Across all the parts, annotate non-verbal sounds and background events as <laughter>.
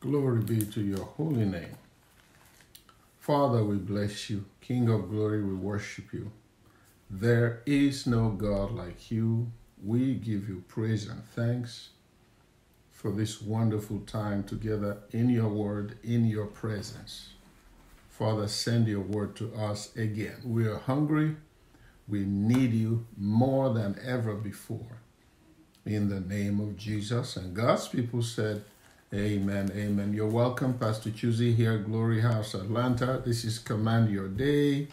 Glory be to your holy name. Father, we bless you. King of glory, we worship you. There is no God like you. We give you praise and thanks for this wonderful time together in your word, in your presence. Father, send your word to us again. We are hungry. We need you more than ever before. In the name of Jesus. And God's people said, Amen. Amen. You're welcome, Pastor Chuzzy here, Glory House, Atlanta. This is Command Your Day.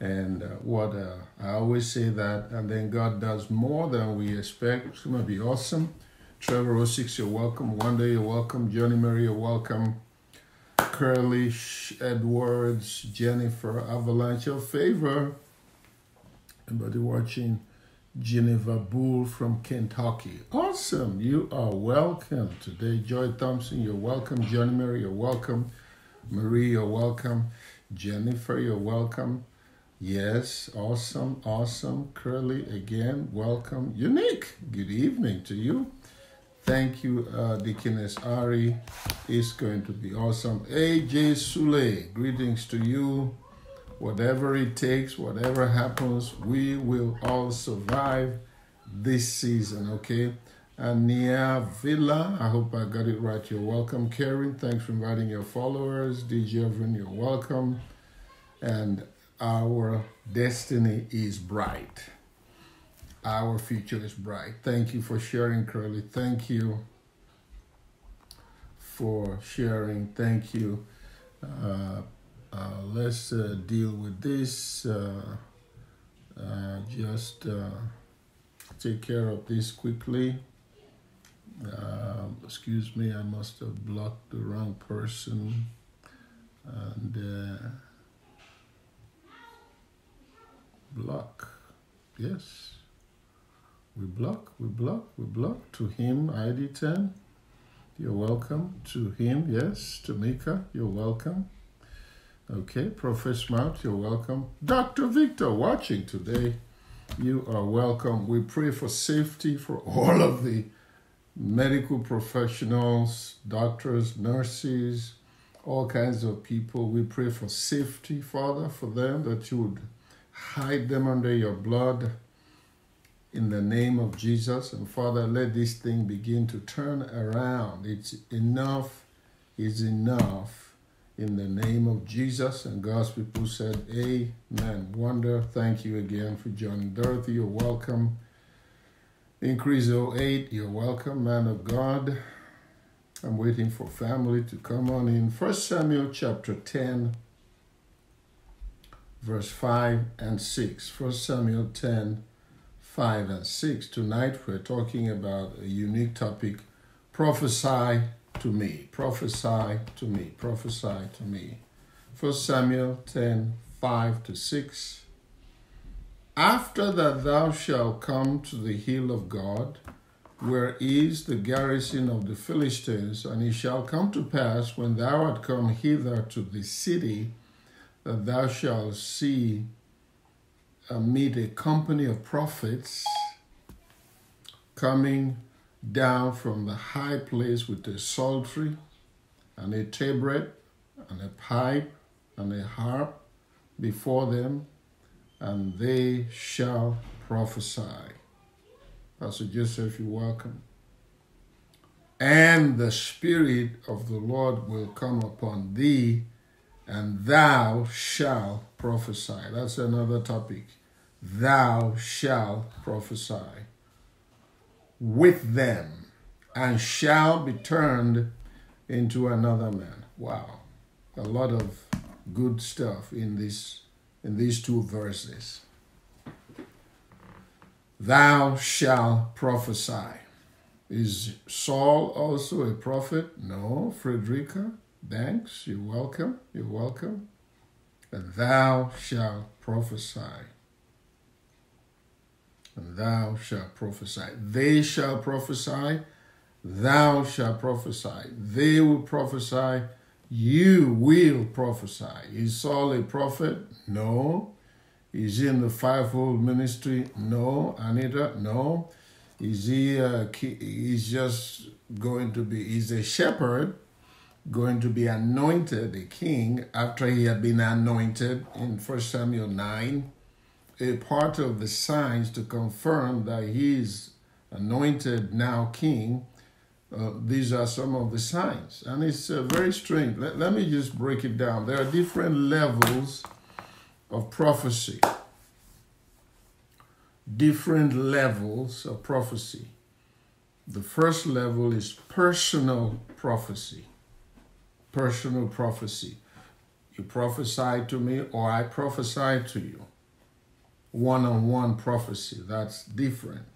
And uh, what uh, I always say that, and then God does more than we expect. It's going to be awesome. Trevor 06, you're welcome. Wanda, you're welcome. Johnny Mary, you're welcome. Curly Edwards, Jennifer Avalanche your Favor. Anybody watching? Geneva Bull from Kentucky. Awesome. You are welcome today. Joy Thompson, you're welcome. Johnny Mary, you're welcome. Marie, you're welcome. Jennifer, you're welcome. Yes, awesome, awesome. Curly, again, welcome. Unique, good evening to you. Thank you, uh, Deaconess Ari. It's going to be awesome. AJ Sule, greetings to you. Whatever it takes, whatever happens, we will all survive this season, okay? Ania Villa, I hope I got it right. You're welcome. Karen, thanks for inviting your followers. DJ Evan, you're welcome. And our destiny is bright. Our future is bright. Thank you for sharing, Curly. Thank you for sharing. Thank you. Uh, uh, let's uh, deal with this. Uh, uh, just uh, take care of this quickly. excuse me, I must have blocked the wrong person. And block. Yes. We block, we block, we block. To him, ID 10. You're welcome. To him, yes. To you're welcome. Okay, Professor Mount, you're welcome. Dr. Victor, watching today, you are welcome. We pray for safety for all of the medical professionals, doctors, nurses, all kinds of people. We pray for safety, Father, for them, that you would hide them under your blood in the name of Jesus. And Father, let this thing begin to turn around. It's enough, is enough in the name of Jesus. And God's people said, Amen. Wonder, thank you again for joining. Dorothy, you're welcome. Increase 08, you're welcome, man of God. I'm waiting for family to come on in. First Samuel chapter 10, verse 5 and 6. First Samuel 10, 5 and 6. Tonight we're talking about a unique topic prophesy to me, prophesy to me, prophesy to me. 1 Samuel 10 5 to 6. After that thou shalt come to the hill of God, where is the garrison of the Philistines, and it shall come to pass when thou art come hither to the city, that thou shalt see uh, meet a company of prophets coming down from the high place with a psaltery and a tabret and a pipe and a harp before them, and they shall prophesy. Pastor Joseph, you're welcome. And the Spirit of the Lord will come upon thee, and thou shalt prophesy. That's another topic. Thou shalt prophesy with them and shall be turned into another man. Wow. A lot of good stuff in this in these two verses. Thou shalt prophesy. Is Saul also a prophet? No. Frederica thanks. you're welcome. You're welcome. And thou shalt prophesy thou shalt prophesy. They shall prophesy, thou shalt prophesy. They will prophesy, you will prophesy. Is Saul a prophet? No. Is he in the fivefold ministry? No. Anita? No. Is he, he's just going to be, he's a shepherd, going to be anointed a king after he had been anointed in 1 Samuel 9. A part of the signs to confirm that he is anointed now king. Uh, these are some of the signs. And it's uh, very strange. Let, let me just break it down. There are different levels of prophecy. Different levels of prophecy. The first level is personal prophecy personal prophecy. You prophesy to me, or I prophesy to you. One on one prophecy, that's different.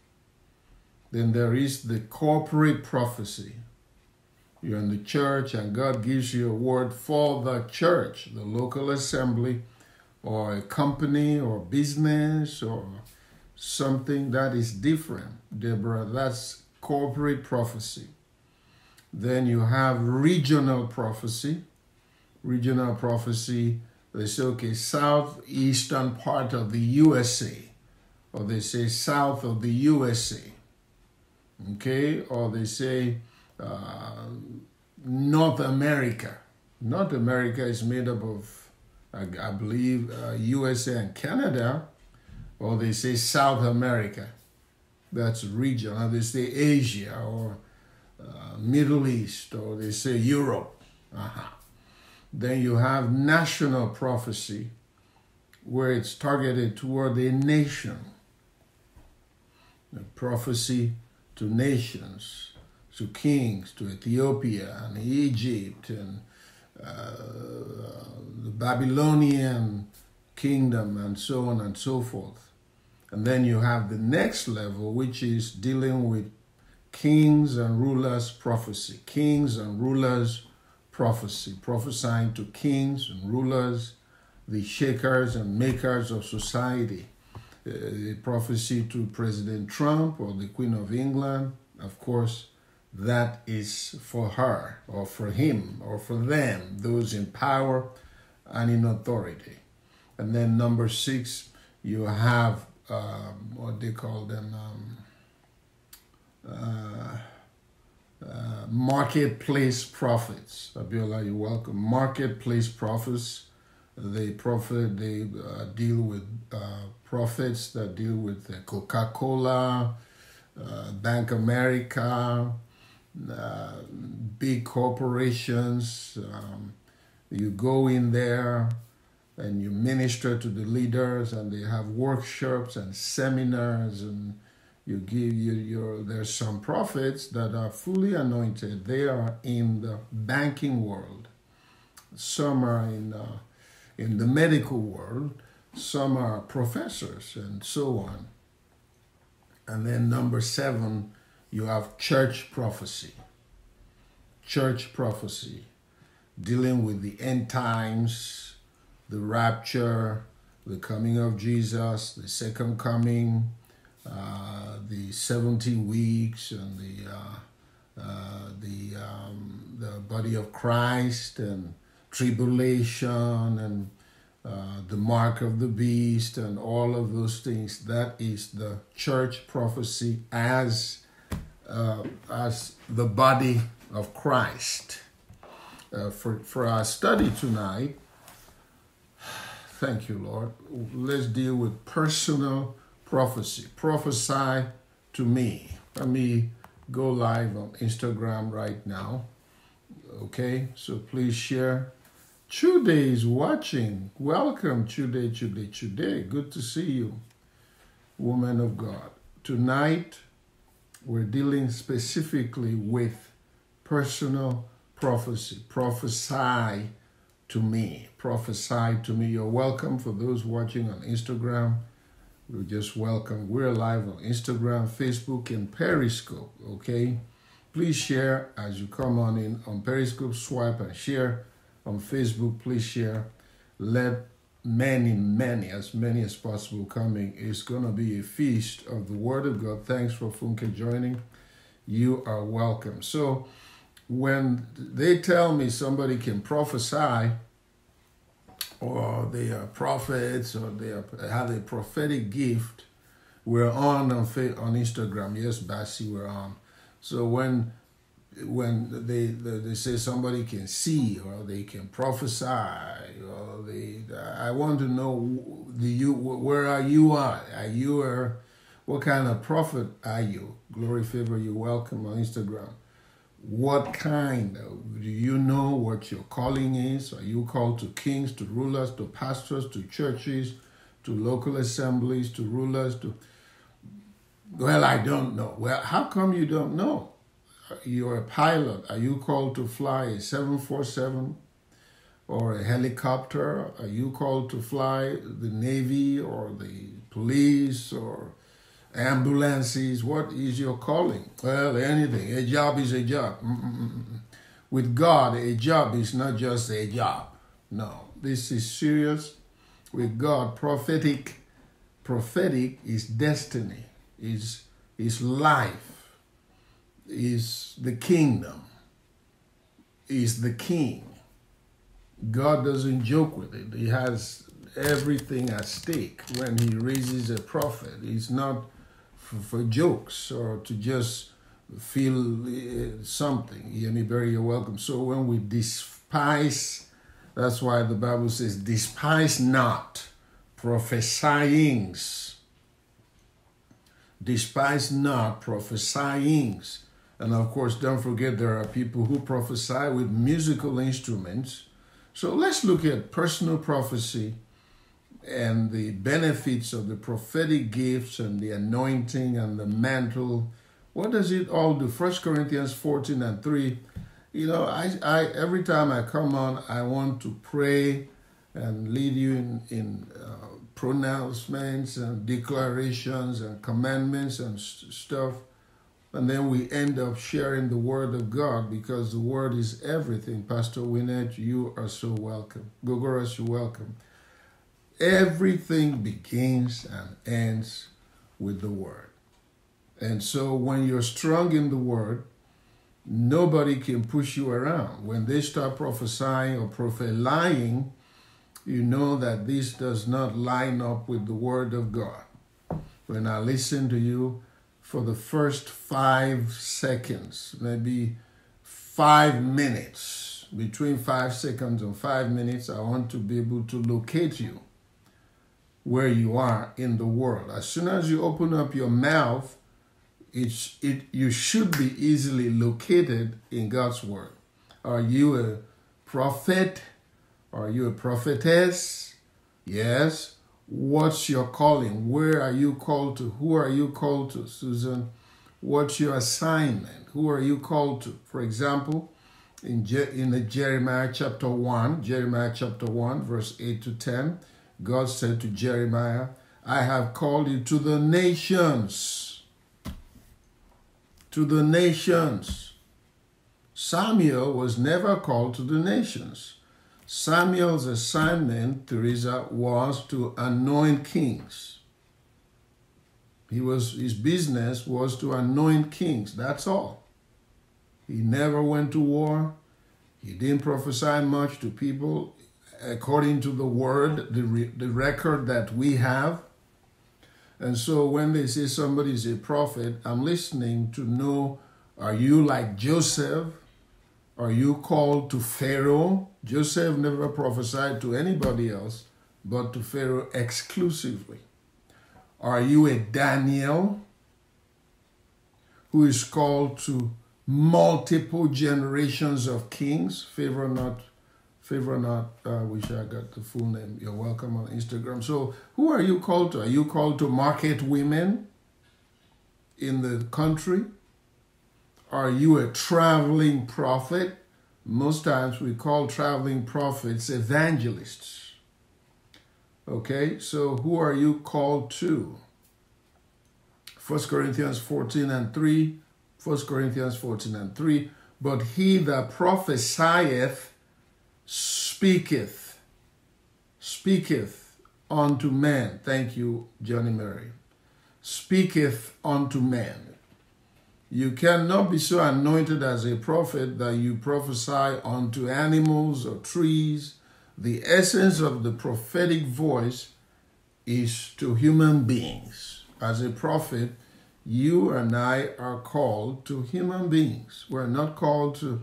Then there is the corporate prophecy. You're in the church, and God gives you a word for the church, the local assembly, or a company, or business, or something that is different. Deborah, that's corporate prophecy. Then you have regional prophecy. Regional prophecy, they say, okay, southeastern part of the USA, or they say south of the USA, okay, or they say uh, North America. North America is made up of, I, I believe, uh, USA and Canada, or they say South America. That's region, or they say Asia, or uh, Middle East, or they say Europe. Uh-huh. Then you have national prophecy, where it's targeted toward a nation. The prophecy to nations, to kings, to Ethiopia and Egypt and uh, the Babylonian kingdom and so on and so forth. And then you have the next level, which is dealing with kings and rulers prophecy. Kings and rulers prophecy. Prophesying to kings and rulers, the shakers and makers of society. Uh, prophecy to President Trump or the Queen of England, of course, that is for her or for him or for them, those in power and in authority. And then number six, you have um, what they call them. Um, uh, uh, marketplace prophets. Abiola, you're welcome. Marketplace prophets. They profit. They uh, deal with uh, prophets that deal with Coca Cola, uh, Bank America, uh, big corporations. Um, you go in there and you minister to the leaders, and they have workshops and seminars and you give you your there's some prophets that are fully anointed. They are in the banking world. Some are in uh, in the medical world. Some are professors and so on. And then number seven you have church prophecy. Church prophecy dealing with the end times the rapture the coming of jesus the second coming uh, the 70 weeks and the uh, uh, the um, the body of Christ and tribulation and the mark of the beast and all of those things. That is the church prophecy as as the body of Christ. Uh, for for our study tonight, <sighs> thank you, Lord. Let's deal with personal prophecy. Prophesy to me. Let me go live on Instagram right now. Okay, so please share. Chude is watching. Welcome, Chude, Chude, Chude. Good to see you, woman of God. Tonight, we're dealing specifically with personal prophecy. Prophesy to me. Prophesy to me. You're welcome for those watching on Instagram we just welcome. We're live on Instagram, Facebook, and Periscope. Okay, please share as you come on in on Periscope. Swipe and share on Facebook. Please share. Let many, many, as many as possible coming. It's gonna be a feast of the Word of God. Thanks for Funke joining. You are welcome. So, when they tell me somebody can prophesy or they are prophets or they have a prophetic gift. We're on on, on Instagram. Yes, Bassi, we're on. So when when they, they say somebody can see or they can prophesy or they I want to know do you where are you at are you a what kind of prophet are you glory favor you welcome on Instagram what kind do you know what your calling is are you called to kings to rulers to pastors to churches to local assemblies to rulers to well I don't know well how come you don't know you're a pilot. Are you called to fly a 747 or a helicopter? Are you called to fly the Navy or the police or ambulances? What is your calling? Well, anything. A job is a job. Mm-mm-mm. With God, a job is not just a job. No, this is serious. With God, prophetic, prophetic is destiny, is is life is the kingdom, is the king. God doesn't joke with it. He has everything at stake when he raises a prophet. He's not for, jokes or to just feel uh, something. You me, very you're welcome. So when we despise, that's why the Bible says, despise not prophesyings. Despise not prophesyings. And of course, don't forget there are people who prophesy with musical instruments. So let's look at personal prophecy and the benefits of the prophetic gifts and the anointing and the mantle. What does it all do? First Corinthians 14 and 3. You know, I, I every time I come on, I want to pray and lead you in, in uh, pronouncements and declarations and commandments and st- stuff. And then we end up sharing the Word of God because the Word is everything. Pastor Winnet, you are so welcome. Gogoras, you're welcome. Everything begins and ends with the Word. And so when you're strong in the Word, nobody can push you around. When they start prophesying or prophet lying, you know that this does not line up with the Word of God. When I listen to you, for the first five seconds, maybe five minutes. Between five seconds and five minutes, I want to be able to locate you where you are in the world. As soon as you open up your mouth, it's, it, you should be easily located in God's word. Are you a prophet? Are you a prophetess? Yes. What's your calling? Where are you called to? Who are you called to, Susan? What's your assignment? Who are you called to? For example, in, Je- in the Jeremiah chapter 1, Jeremiah chapter 1, verse 8 to 10, God said to Jeremiah, I have called you to the nations. To the nations. Samuel was never called to the nations. Samuel's assignment, Teresa, was to anoint kings. He was his business was to anoint kings. That's all. He never went to war. He didn't prophesy much to people according to the word, the, re, the record that we have. And so when they say somebody is a prophet, I'm listening to know are you like Joseph? Are you called to Pharaoh? Joseph never prophesied to anybody else but to Pharaoh exclusively. Are you a Daniel who is called to multiple generations of kings? Favor not, favor or not. I uh, wish I got the full name. You're welcome on Instagram. So, who are you called to? Are you called to market women in the country? Are you a traveling prophet? Most times we call traveling prophets evangelists. Okay, so who are you called to? 1 Corinthians 14 and 3. 1 Corinthians 14 and 3. But he that prophesieth speaketh, speaketh unto man. Thank you, Johnny Mary. Speaketh unto man. You cannot be so anointed as a prophet that you prophesy unto animals or trees. The essence of the prophetic voice is to human beings. As a prophet, You and I are called to human beings. We're not called to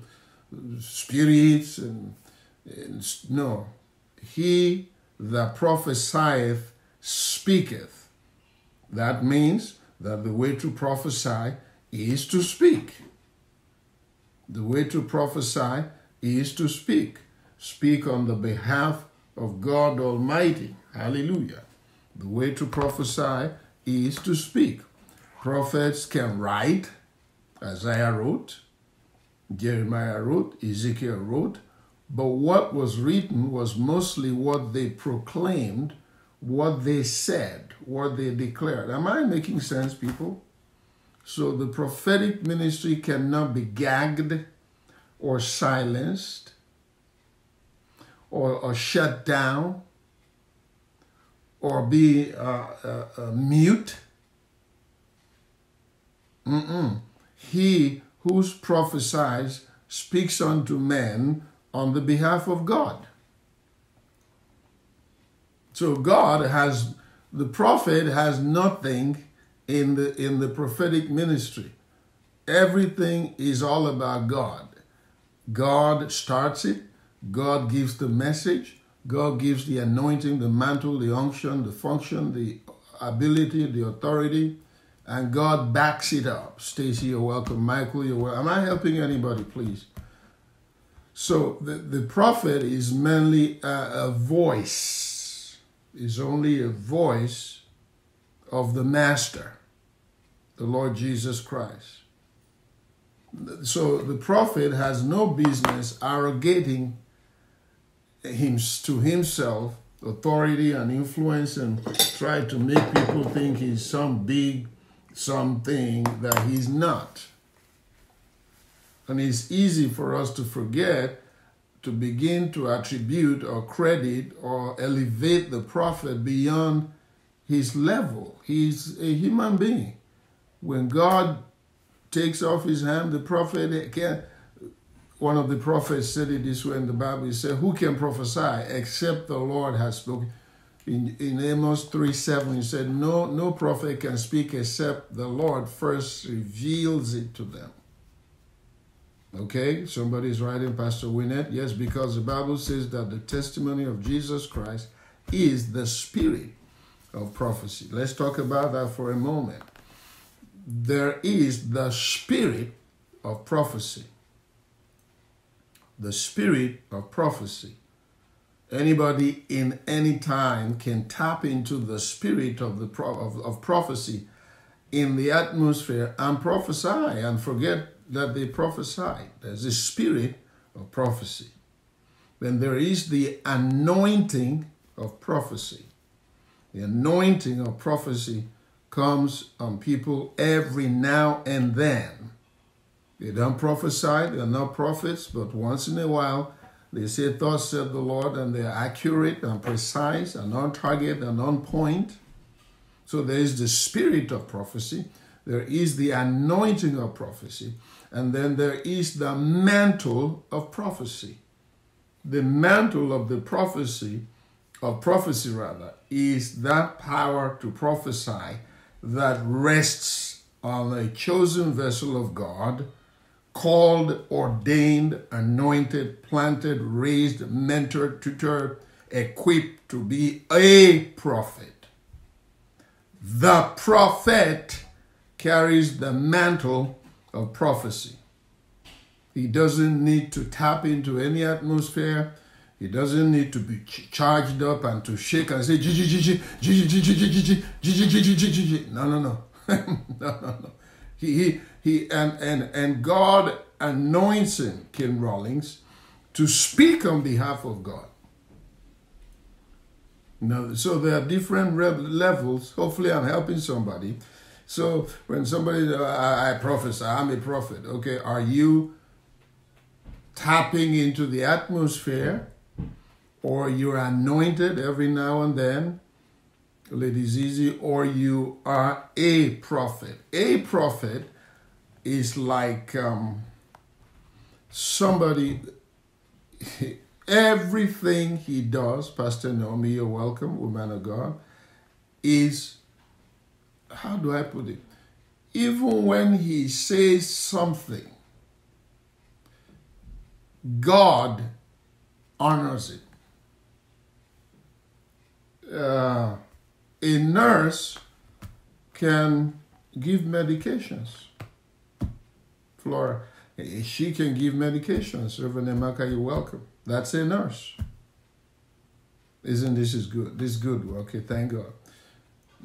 spirits and, and no. He that prophesieth speaketh. That means that the way to prophesy is to speak. The way to prophesy is to speak. Speak on the behalf of God Almighty. Hallelujah. The way to prophesy is to speak. Prophets can write, Isaiah wrote, Jeremiah wrote, Ezekiel wrote, but what was written was mostly what they proclaimed, what they said, what they declared. Am I making sense, people? So the prophetic ministry cannot be gagged or silenced or, or shut down or be uh, uh, uh, mute. Mm-mm. He who prophesies speaks unto men on the behalf of God. So God has the prophet has nothing in the in the prophetic ministry. Everything is all about God. God starts it, God gives the message, God gives the anointing, the mantle, the unction, the function, the ability, the authority, and God backs it up. Stacy, you're welcome. Michael, you're welcome. Am I helping anybody, please? So the, the prophet is mainly a, a voice, is only a voice of the master the Lord Jesus Christ. So the prophet has no business arrogating him, to himself authority and influence and try to make people think he's some big something that he's not. And it's easy for us to forget to begin to attribute or credit or elevate the prophet beyond his level. He's a human being when God takes off his hand, the prophet can one of the prophets said it this way in the Bible. He said, Who can prophesy except the Lord has spoken? In, in Amos 3 7, he said, no, no prophet can speak except the Lord first reveals it to them. Okay, somebody's writing, Pastor Winnet. Yes, because the Bible says that the testimony of Jesus Christ is the spirit of prophecy. Let's talk about that for a moment there is the spirit of prophecy. The spirit of prophecy. Anybody in any time can tap into the spirit of the pro- of, of prophecy in the atmosphere and prophesy and forget that they prophesied. There's a spirit of prophecy. Then there is the anointing of prophecy. The anointing of prophecy comes on people every now and then. They don't prophesy, they're not prophets, but once in a while they say, Thus said the Lord, and they're accurate and precise and on target and on point. So there is the spirit of prophecy, there is the anointing of prophecy, and then there is the mantle of prophecy. The mantle of the prophecy, of prophecy rather, is that power to prophesy that rests on a chosen vessel of God, called, ordained, anointed, planted, raised, mentored, tutored, equipped to be a prophet. The prophet carries the mantle of prophecy. He doesn't need to tap into any atmosphere. He doesn't need to be charged up and to shake and say, no, no, no. no, no, no. He, he, he, and, and, and God anoints him, Ken Rawlings, to speak on behalf of God. Now, so there are different levels. Hopefully, I'm helping somebody. So when somebody, I, I prophesy, I'm a prophet. Okay, are you tapping into the atmosphere? or you're anointed every now and then, Lady Zizi, or you are a prophet. A prophet is like um, somebody, <laughs> everything he does, Pastor Naomi, you're welcome, woman of God, is, how do I put it? even when he says something, God honors it. Uh, a nurse can give medications. Flora, she can give medications. Reverend Emaka, you're welcome. That's a nurse. Isn't this is good? This is good. Okay, thank God.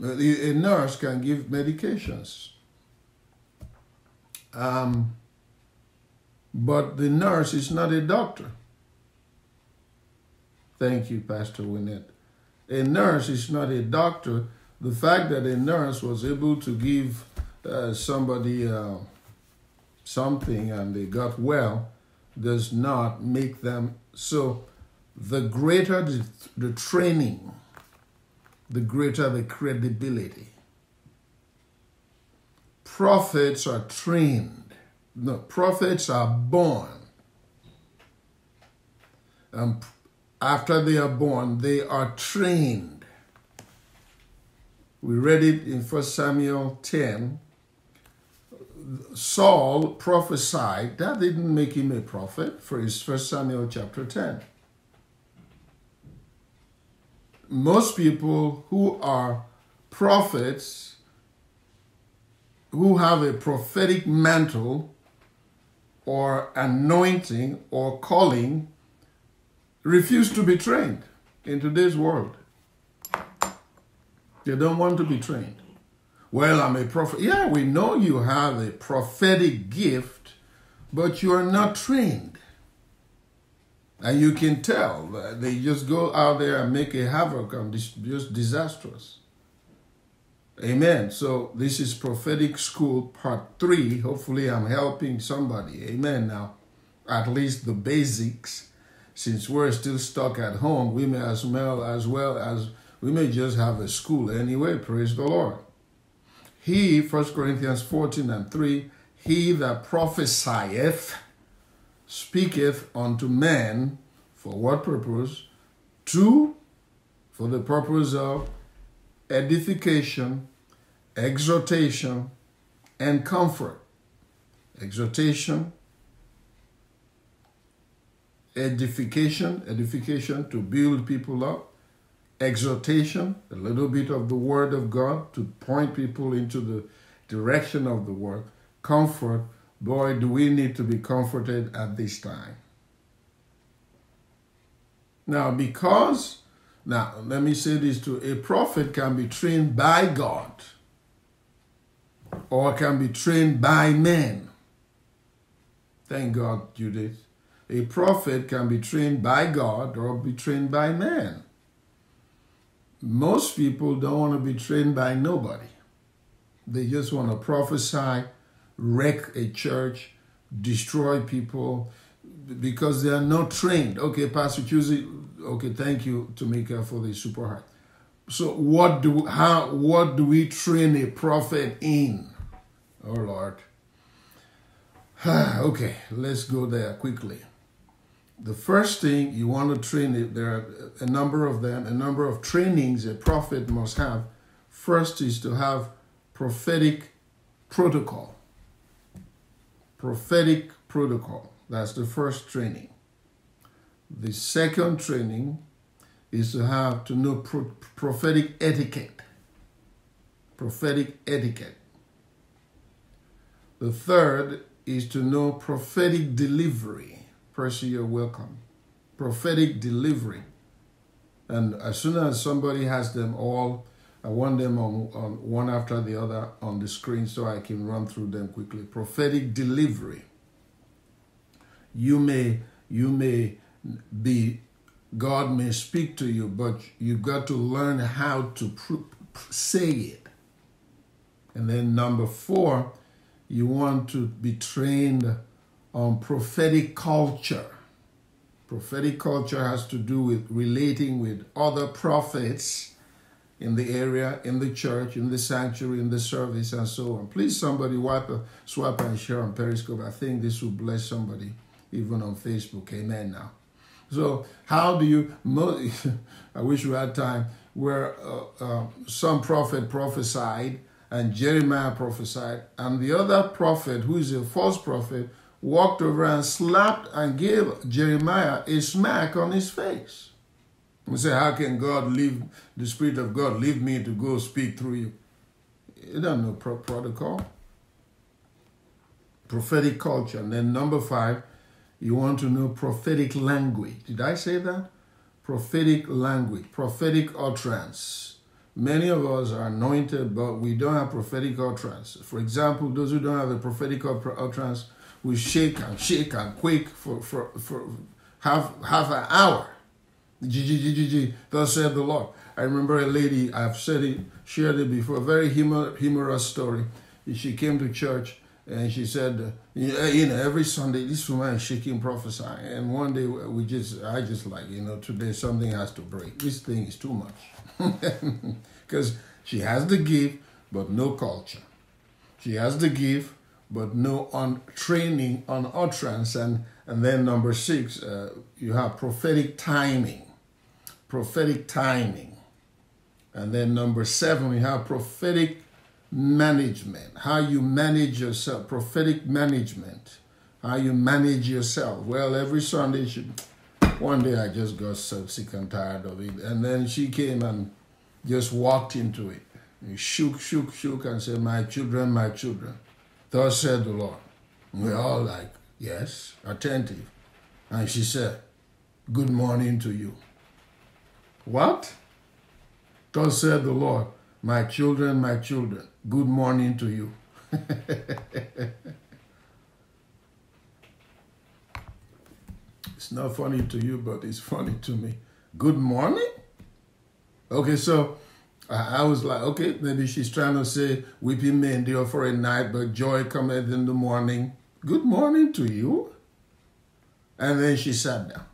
A nurse can give medications. Um, but the nurse is not a doctor. Thank you, Pastor Winnett. A nurse is not a doctor. The fact that a nurse was able to give uh, somebody uh, something and they got well does not make them so. The greater the, the training, the greater the credibility. Prophets are trained. No, prophets are born. And after they are born, they are trained. We read it in 1 Samuel 10. Saul prophesied. That didn't make him a prophet for his 1 Samuel chapter 10. Most people who are prophets, who have a prophetic mantle or anointing or calling, refuse to be trained in today's world. They don't want to be trained. Well, I'm a prophet. Yeah, we know you have a prophetic gift, but you are not trained. And you can tell uh, they just go out there and make a havoc and just disastrous. Amen. So this is prophetic school part three. Hopefully I'm helping somebody. Amen. Now, at least the basics since we're still stuck at home, we may as well as well as we may just have a school anyway. Praise the Lord. He, 1 Corinthians 14 and 3, he that prophesieth speaketh unto men for what purpose? Two, for the purpose of edification, exhortation, and comfort. Exhortation, edification, edification to build people up, exhortation, a little bit of the word of God to point people into the direction of the word, comfort, boy, do we need to be comforted at this time. Now, because, now let me say this too a prophet can be trained by God or can be trained by men. Thank God, Judith. A prophet can be trained by God or be trained by man. Most people don't want to be trained by nobody. They just want to prophesy, wreck a church, destroy people because they are not trained. Okay, Pastor Tuesday, okay, thank you, Tamika, for the super heart. So what do how what do we train a prophet in? Oh Lord. <sighs> okay, let's go there quickly the first thing you want to train there are a number of them, a number of trainings a prophet must have. First is to have prophetic protocol. Prophetic protocol. That's the first training. The second training is to have to know pro- prophetic etiquette. Prophetic etiquette. The third is to know prophetic delivery Percy, you're welcome. Prophetic delivery. And as soon as somebody has them all, I want them on, on one after the other on the screen so I can run through them quickly. Prophetic delivery. You may you may be God may speak to you, but you've got to learn how to say it. And then number four, you want to be trained on prophetic culture. Prophetic culture has to do with relating with other prophets in the area, in the church, in the sanctuary, in the service, and so on. Please, somebody wipe swipe and share on Periscope. I think this will bless somebody, even on Facebook. Amen. Now, so how do you? <laughs> I wish we had time where uh, uh, some prophet prophesied and Jeremiah prophesied, and the other prophet, who is a false prophet, walked over and slapped and gave Jeremiah a smack on his face. We say, How can God leave the Spirit of God leave me to go speak through you? You don't know pro- protocol. Prophetic culture. And then number five, you want to know prophetic language. Did I say that? Prophetic language, prophetic utterance. Many of us are anointed, but we don't have prophetic utterance. For example, those who don't have a prophetic utterance will shake and shake and quake for, for, for half, half an hour. Thus said the Lord. I remember a lady, I've said it, shared it before, a very humor, humorous story. She came to church and she said, you know, every Sunday this woman is shaking prophesying. And one day we just, I just like, you know, today something has to break. This thing is too much. <laughs> Because she has the gift, but no culture. She has the gift, but no on training on utterance. And, and then number six, uh, you have prophetic timing. Prophetic timing. And then number seven, we have prophetic management, how you manage yourself, prophetic management, how you manage yourself. Well, every Sunday, she, one day I just got so sick and tired of it. And then she came and just walked into it. He shook, shook, shook, and said, My children, my children. Thus said the Lord. we're all like, Yes, attentive. And she said, Good morning to you. What? Thus said the Lord, My children, my children, good morning to you. <laughs> it's not funny to you, but it's funny to me. Good morning? Okay, so I was like, okay, maybe she's trying to say, weeping may endure for a night, but joy cometh in the morning. Good morning to you. And then she sat down.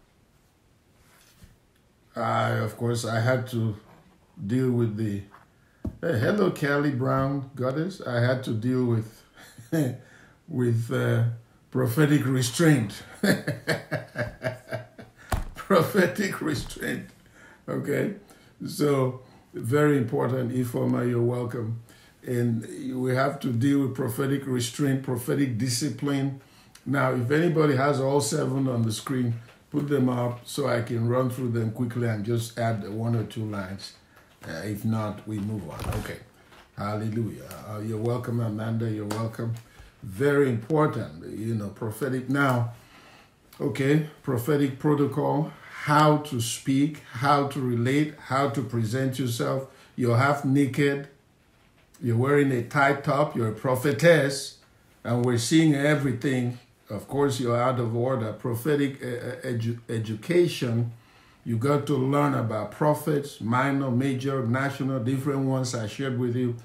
I, of course, I had to deal with the hello, Kelly Brown goddess. I had to deal with <laughs> with uh, prophetic restraint. <laughs> prophetic restraint. Okay, so very important, Ifoma. You're welcome. And we have to deal with prophetic restraint, prophetic discipline. Now, if anybody has all seven on the screen, put them up so I can run through them quickly and just add one or two lines. Uh, if not, we move on. Okay. Hallelujah. Uh, you're welcome, Amanda. You're welcome. Very important, you know, prophetic. Now, okay, prophetic protocol, how to speak, how to relate, how to present yourself. You're half naked, you're wearing a tight top, you're a prophetess, and we're seeing everything of course, you're out of order. Prophetic uh, uh, edu- education, you got to learn about prophets, minor, major, national, different ones I shared with you.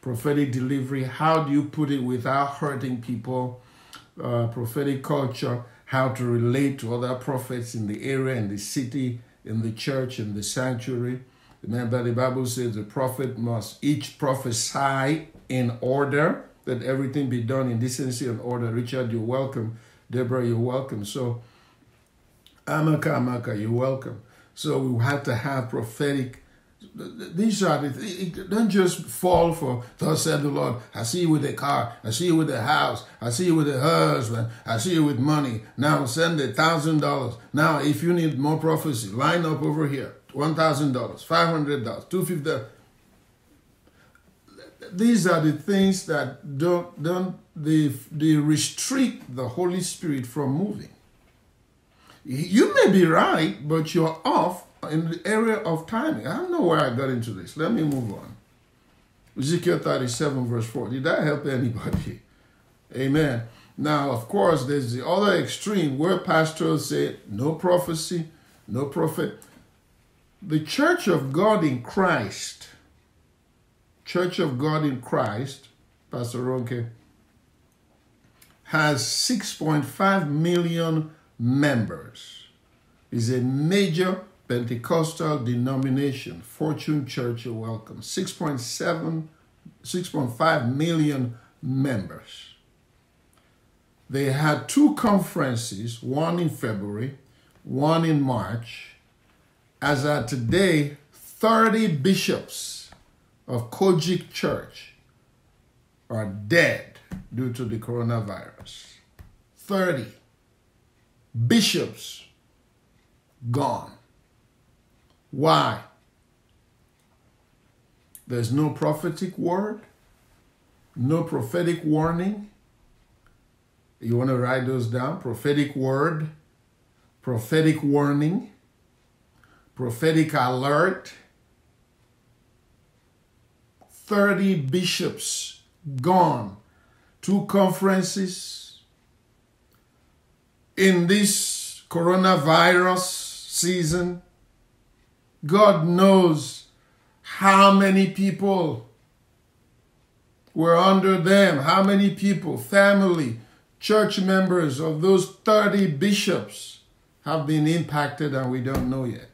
Prophetic delivery, how do you put it without hurting people? Uh, prophetic culture, how to relate to other prophets in the area, in the city, in the church, in the sanctuary. Remember, the Bible says the prophet must each prophesy in order that everything be done in decency and order. Richard, you're welcome. Deborah, you're welcome. So, Amaka, Amaka, you're welcome. So, we have to have prophetic. These are the Don't just fall for, thus said the Lord, I see you with a car, I see you with a house, I see you with a husband, I see you with money. Now send a thousand dollars. Now, if you need more prophecy, line up over here. $1,000, $500, Two fifty these are the things that don't, don't they, they restrict the Holy Spirit from moving. You may be right, but you're off in the area of timing. I don't know where I got into this. Let me move on. Ezekiel 37, verse 4. Did that help anybody? <laughs> Amen. Now, of course, there's the other extreme where pastors say no prophecy, no prophet. The church of God in Christ Church of God in Christ, Pastor Ronke, has 6.5 million members. Is a major Pentecostal denomination. Fortune Church, you're welcome. 6.7, 6.5 million members. They had two conferences, one in February, one in March. As of today, 30 bishops of COGIC Church are dead due to the coronavirus. 30 bishops gone. Why? There's no prophetic word, no prophetic warning. You want to write those down? Prophetic word, prophetic warning, prophetic alert. 30 bishops gone. Two conferences in this coronavirus season. God knows how many people were under them, how many people, family, church members of those 30 bishops have been impacted and we don't know yet.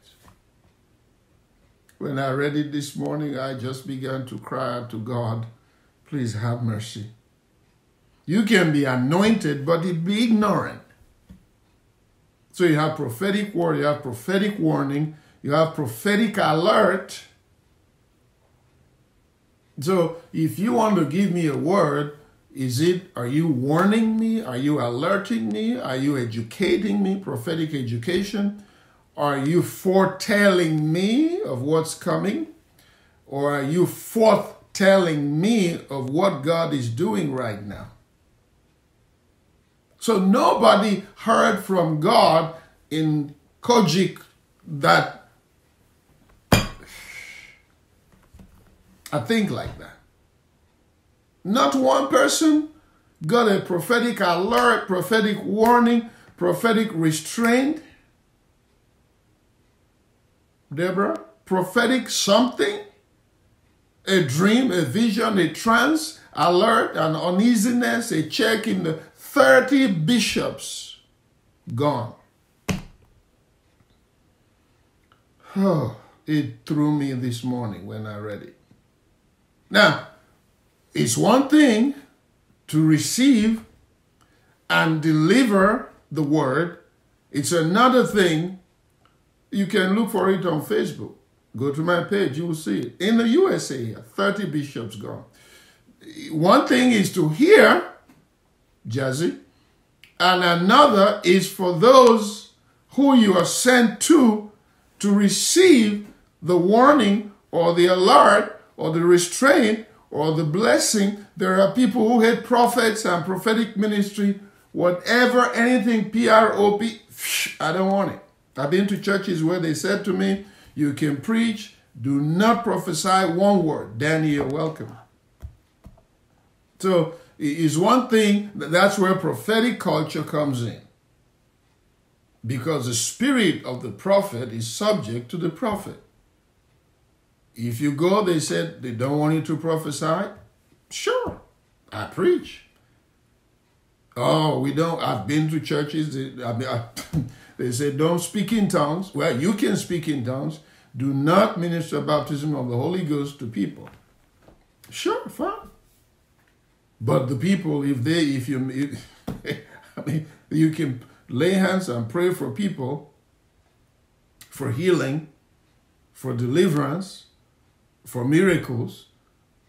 When I read it this morning, I just began to cry out to God, please have mercy. You can be anointed, but it be ignorant. So you have prophetic word, you have prophetic warning, you have prophetic alert. So if you want to give me a word, is it, are you warning me? Are you alerting me? Are you educating me? Prophetic education? Are you foretelling me of what's coming? Or are you foretelling me of what God is doing right now? So nobody heard from God in COGIC that I think like that. Not one person got a prophetic alert, prophetic warning, prophetic restraint. Deborah, prophetic something, a dream, a vision, a trance, alert, an uneasiness, a check in the 30 bishops gone. Oh, it threw me this morning when I read it. Now, it's one thing to receive and deliver the word. It's another thing. You can look for it on Facebook. Go to my page, you will see it. In the USA, 30 bishops gone. One thing is to hear, Jazzy, and another is for those who you are sent to to receive the warning or the alert or the restraint or the blessing. There are people who hate prophets and prophetic ministry, whatever, anything, P R O P, I don't want it. I've been to churches where they said to me, You can preach, do not prophesy one word. Danny, you're welcome. So it's one thing, that's where prophetic culture comes in. Because the spirit of the prophet is subject to the prophet. If you go, they said they don't want you to prophesy. Sure, I preach. Oh, we don't. I've been to churches. I mean, <laughs> they say don't speak in tongues. Well, you can speak in tongues. Do not minister baptism of the Holy Ghost to people. Sure, fine. But the people, if they, if you, if, <laughs> I mean, you can lay hands and pray for people for healing, for deliverance, for miracles,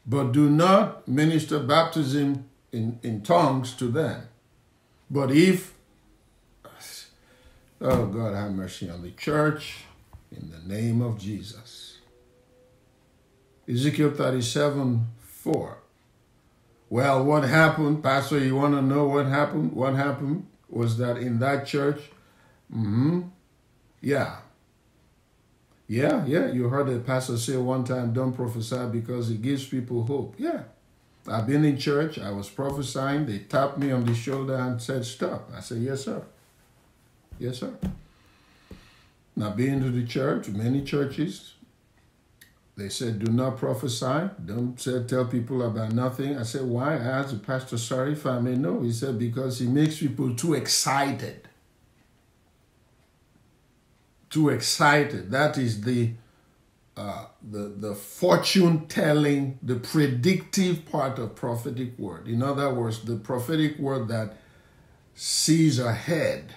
but do not minister baptism in, in tongues to them. But if, oh God, have mercy on the church in the name of Jesus. Ezekiel 37 4. Well, what happened, Pastor? You want to know what happened? What happened was that in that church, mm-hmm, yeah, yeah, yeah. You heard the pastor say one time, don't prophesy because it gives people hope. Yeah. I've been in church, I was prophesying, they tapped me on the shoulder and said, Stop. I said, Yes, sir. Yes, sir. Now, being to the church, many churches, they said, Do not prophesy. Don't say, tell people about nothing. I said, Why? I asked the pastor, Sorry if I may know. He said, Because he makes people too excited too excited. That is the uh, the the fortune telling, the predictive part of prophetic word. In other words, the prophetic word that sees ahead.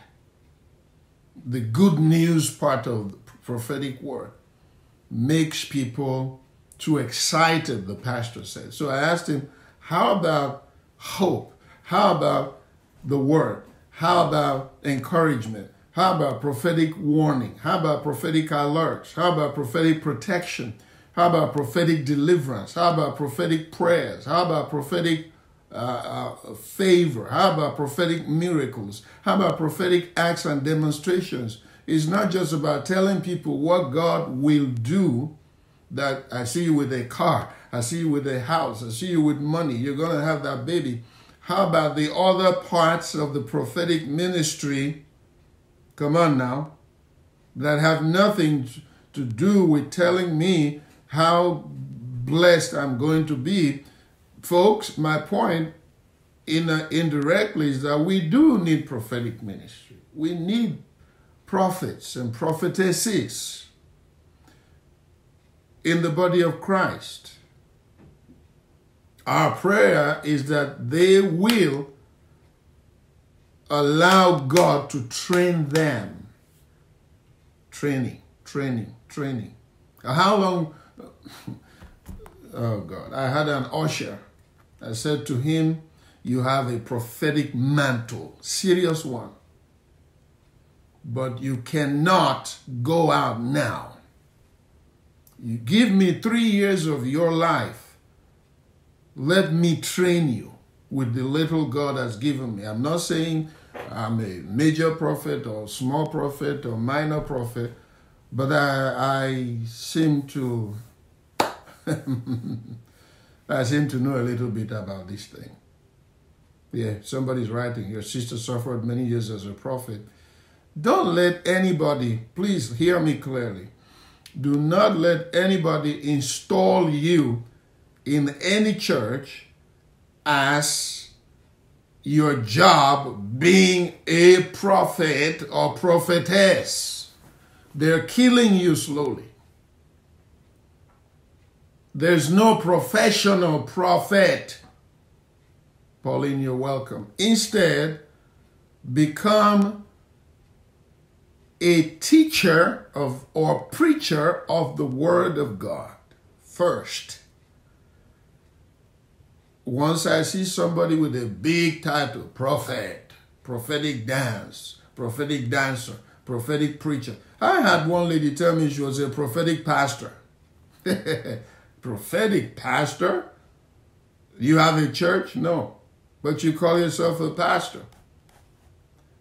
The good news part of the prophetic word makes people too excited. The pastor said. So I asked him, How about hope? How about the word? How about encouragement? How about prophetic warning? How about prophetic alerts? How about prophetic protection? How about prophetic deliverance? How about prophetic prayers? How about prophetic uh, uh, favor? How about prophetic miracles? How about prophetic acts and demonstrations? It's not just about telling people what God will do. That I see you with a car, I see you with a house, I see you with money, you're going to have that baby. How about the other parts of the prophetic ministry? Come on now. That have nothing to do with telling me how blessed I'm going to be. Folks, my point in, uh, indirectly is that we do need prophetic ministry. We need prophets and prophetesses in the body of Christ. Our prayer is that they will allow God to train them. Training, training, training. How long? <laughs> Oh God. I had an usher. I said to him, You have a prophetic mantle, serious one. But you cannot go out now. You give me three years of your life. Let me train you with the little God has given me. I'm not saying I'm a major prophet or small prophet or minor prophet, but I, I seem to <laughs> I seem to know a little bit about this thing. Yeah, somebody's writing, your sister suffered many years as a prophet. Don't let anybody, please hear me clearly, do not let anybody install you in any church as your job being a prophet or prophetess. They're killing you slowly. There's no professional prophet. Pauline, you're welcome. Instead, become a teacher of or preacher of the word of God first. Once I see somebody with a big title, prophet, prophetic dance, prophetic dancer, prophetic preacher. I had one lady tell me she was a prophetic pastor. <laughs> prophetic pastor? You have a church? No. But you call yourself a pastor.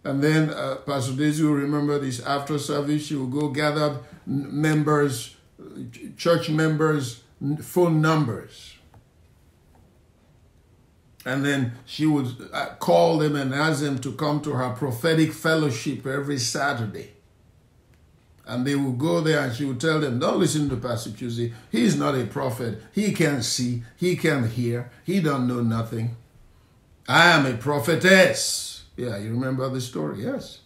And then uh, Pastor Daisy will remember this after service. She will go gather members, church members' phone numbers. And then she would uh, call them and ask them to come to her prophetic fellowship every Saturday. And they will go there and she will tell them, don't listen to Pastor Chuzzy. He's not a prophet. He can't see. He can't hear. He don't know nothing. I am a prophetess. Yeah, you remember the story? Yes.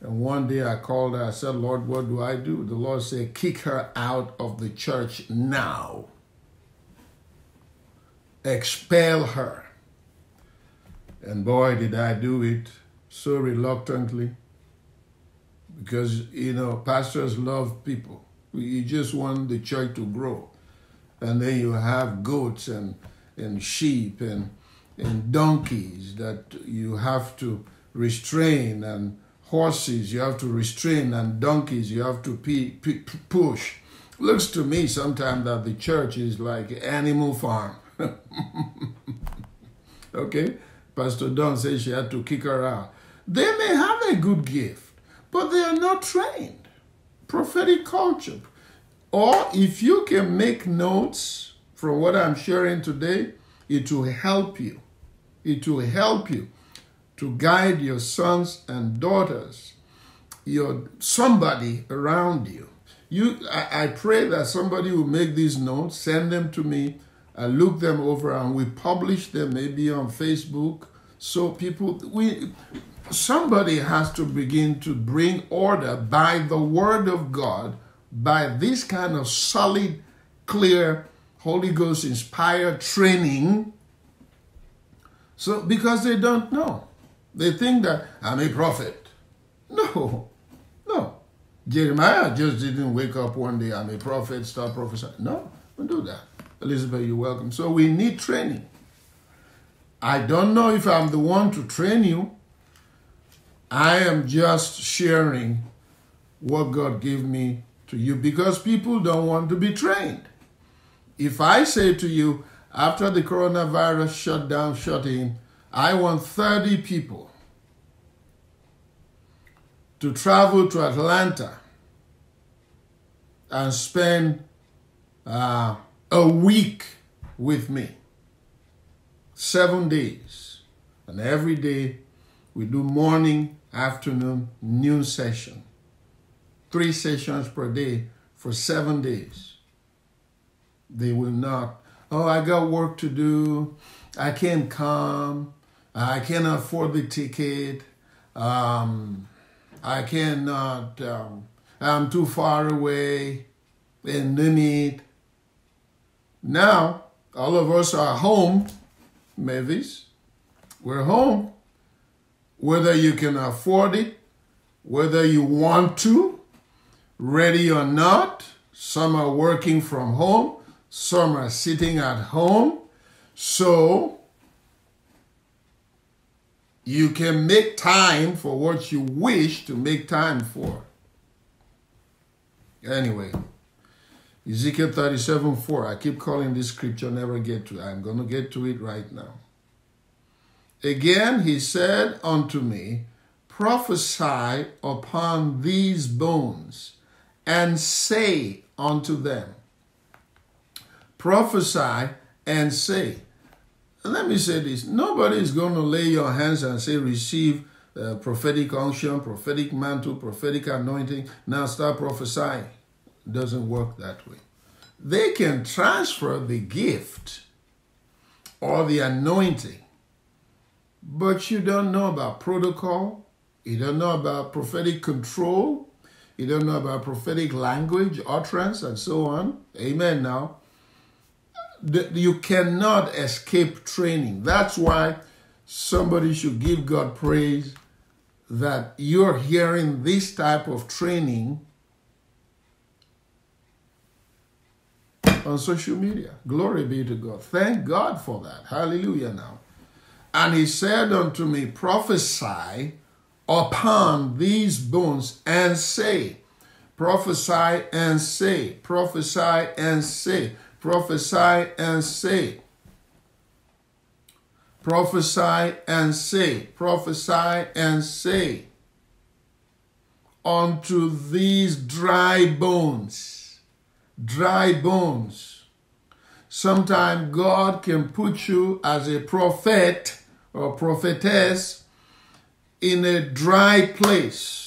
And one day I called her, I said, Lord, what do I do? The Lord said, kick her out of the church now. Expel her. And boy, did I do it so reluctantly. Because, you know, pastors love people. You just want the church to grow. And then you have goats and, and sheep and and donkeys that you have to restrain and horses you have to restrain and donkeys you have to push. Looks to me sometimes that the church is like animal farm. <laughs> Okay? Pastor don says she had to kick her out. They may have a good gift but they are not trained prophetic culture or if you can make notes from what i'm sharing today it will help you it will help you to guide your sons and daughters, your somebody around you. You, I, I pray that somebody will make these notes, send them to me, I look them over, and we publish them maybe on Facebook. So people, we, somebody has to begin to bring order by the word of God, by this kind of solid, clear, Holy Ghost inspired training so, because they don't know. They think that I'm a prophet. No, no. Jeremiah just didn't wake up one day, I'm a prophet, start prophesying. No, don't do that. Elizabeth, you're welcome. So we need training. I don't know if I'm the one to train you. I am just sharing what God gave me to you because people don't want to be trained. If I say to you, after the coronavirus shutdown, shut in, I want 30 people to travel to Atlanta and spend uh, a week with me. Seven days. And every day we do morning, afternoon, noon session. Three sessions per day for seven days. They will not, oh, I got work to do. I can't come. I cannot afford the ticket. Um, I cannot, um, I'm too far away and no need. Now, all of us are home, Mavis. We're home. Whether you can afford it, whether you want to, ready or not, some are working from home, some are sitting at home. So, you can make time for what you wish to make time for. Anyway, Ezekiel 37 4. I keep calling this scripture, never get to it. I'm going to get to it right now. Again, he said unto me, Prophesy upon these bones, and say unto them, Prophesy and say. Let me say this nobody is going to lay your hands and say, Receive uh, prophetic unction, prophetic mantle, prophetic anointing. Now start prophesying. Doesn't work that way. They can transfer the gift or the anointing, but you don't know about protocol. You don't know about prophetic control. You don't know about prophetic language, utterance, and so on. Amen. Now, you cannot escape training. That's why somebody should give God praise that you're hearing this type of training on social media. Glory be to God. Thank God for that. Hallelujah now. And he said unto me, Prophesy upon these bones and say, Prophesy and say, prophesy and say prophesy and say. Prophesy and say, prophesy and say unto these dry bones, dry bones. Sometimes God can put you as a prophet or prophetess in a dry place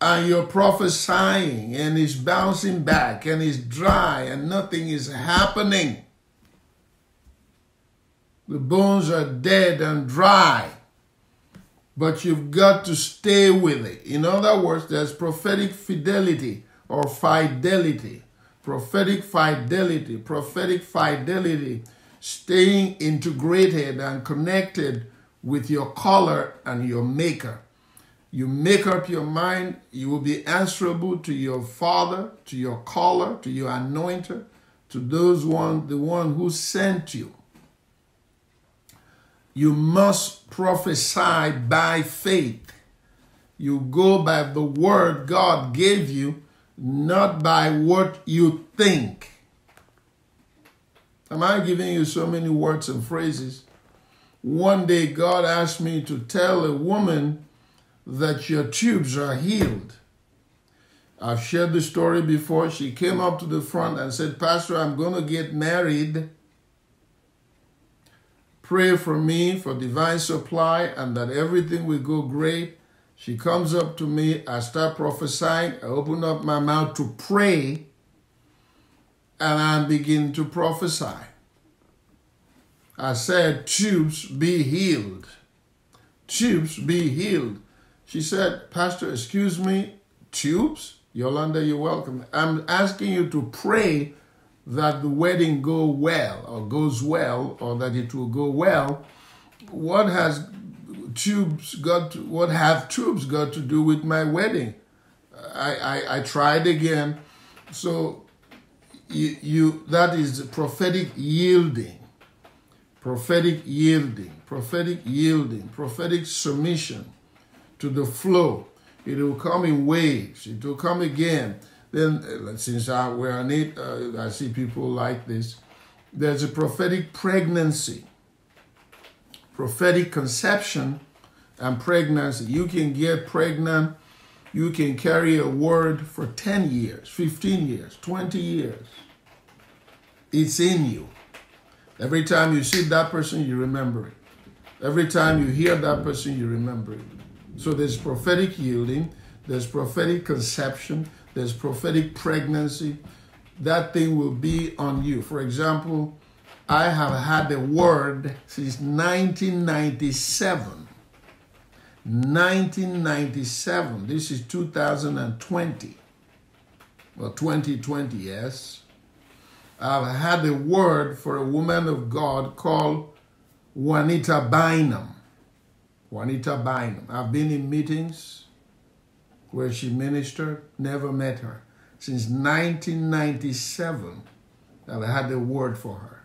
and you're prophesying and it's bouncing back and it's dry and nothing is happening. The bones are dead and dry, but you've got to stay with it. In other words, there's prophetic fidelity or fidelity. Prophetic fidelity, prophetic fidelity, staying integrated and connected with your caller and your maker. You make up your mind, you will be answerable to your father, to your caller, to your anointer, to those one, the one who sent you. You must prophesy by faith. You go by the word God gave you, not by what you think. Am I giving you so many words and phrases? One day God asked me to tell a woman that your tubes are healed. I've shared the story before. She came up to the front and said, Pastor, I'm going to get married. Pray for me for divine supply and that everything will go great. She comes up to me. I start prophesying. I open up my mouth to pray and I begin to prophesy. I said, Tubes be healed. Tubes be healed. She said, Pastor, excuse me, tubes? Yolanda, you're welcome. I'm asking you to pray that the wedding go well or goes well or that it will go well. What has tubes got to, what have tubes got to do with my wedding? I, I, I tried again. So you, that is prophetic yielding. prophetic yielding, prophetic yielding, prophetic submission to the flow. It will come in waves. It will come again. Then, uh, since I, we're on it, uh, I see people like this. There's a prophetic pregnancy, prophetic conception, and pregnancy. You can get pregnant. You can carry a word for 10 years, 15 years, 20 years. It's in you. Every time you see that person, you remember it. Every time you hear that person, you remember it. So there's prophetic yielding, there's prophetic conception, there's prophetic pregnancy. That thing will be on you. For example, I have had the word since 1997. 1997. This is 2020. Well, 2020, yes. I've had a word for a woman of God called Juanita Bynum. Juanita Bynum. I've been in meetings where she ministered, never met her. Since 1997, I've had a word for her.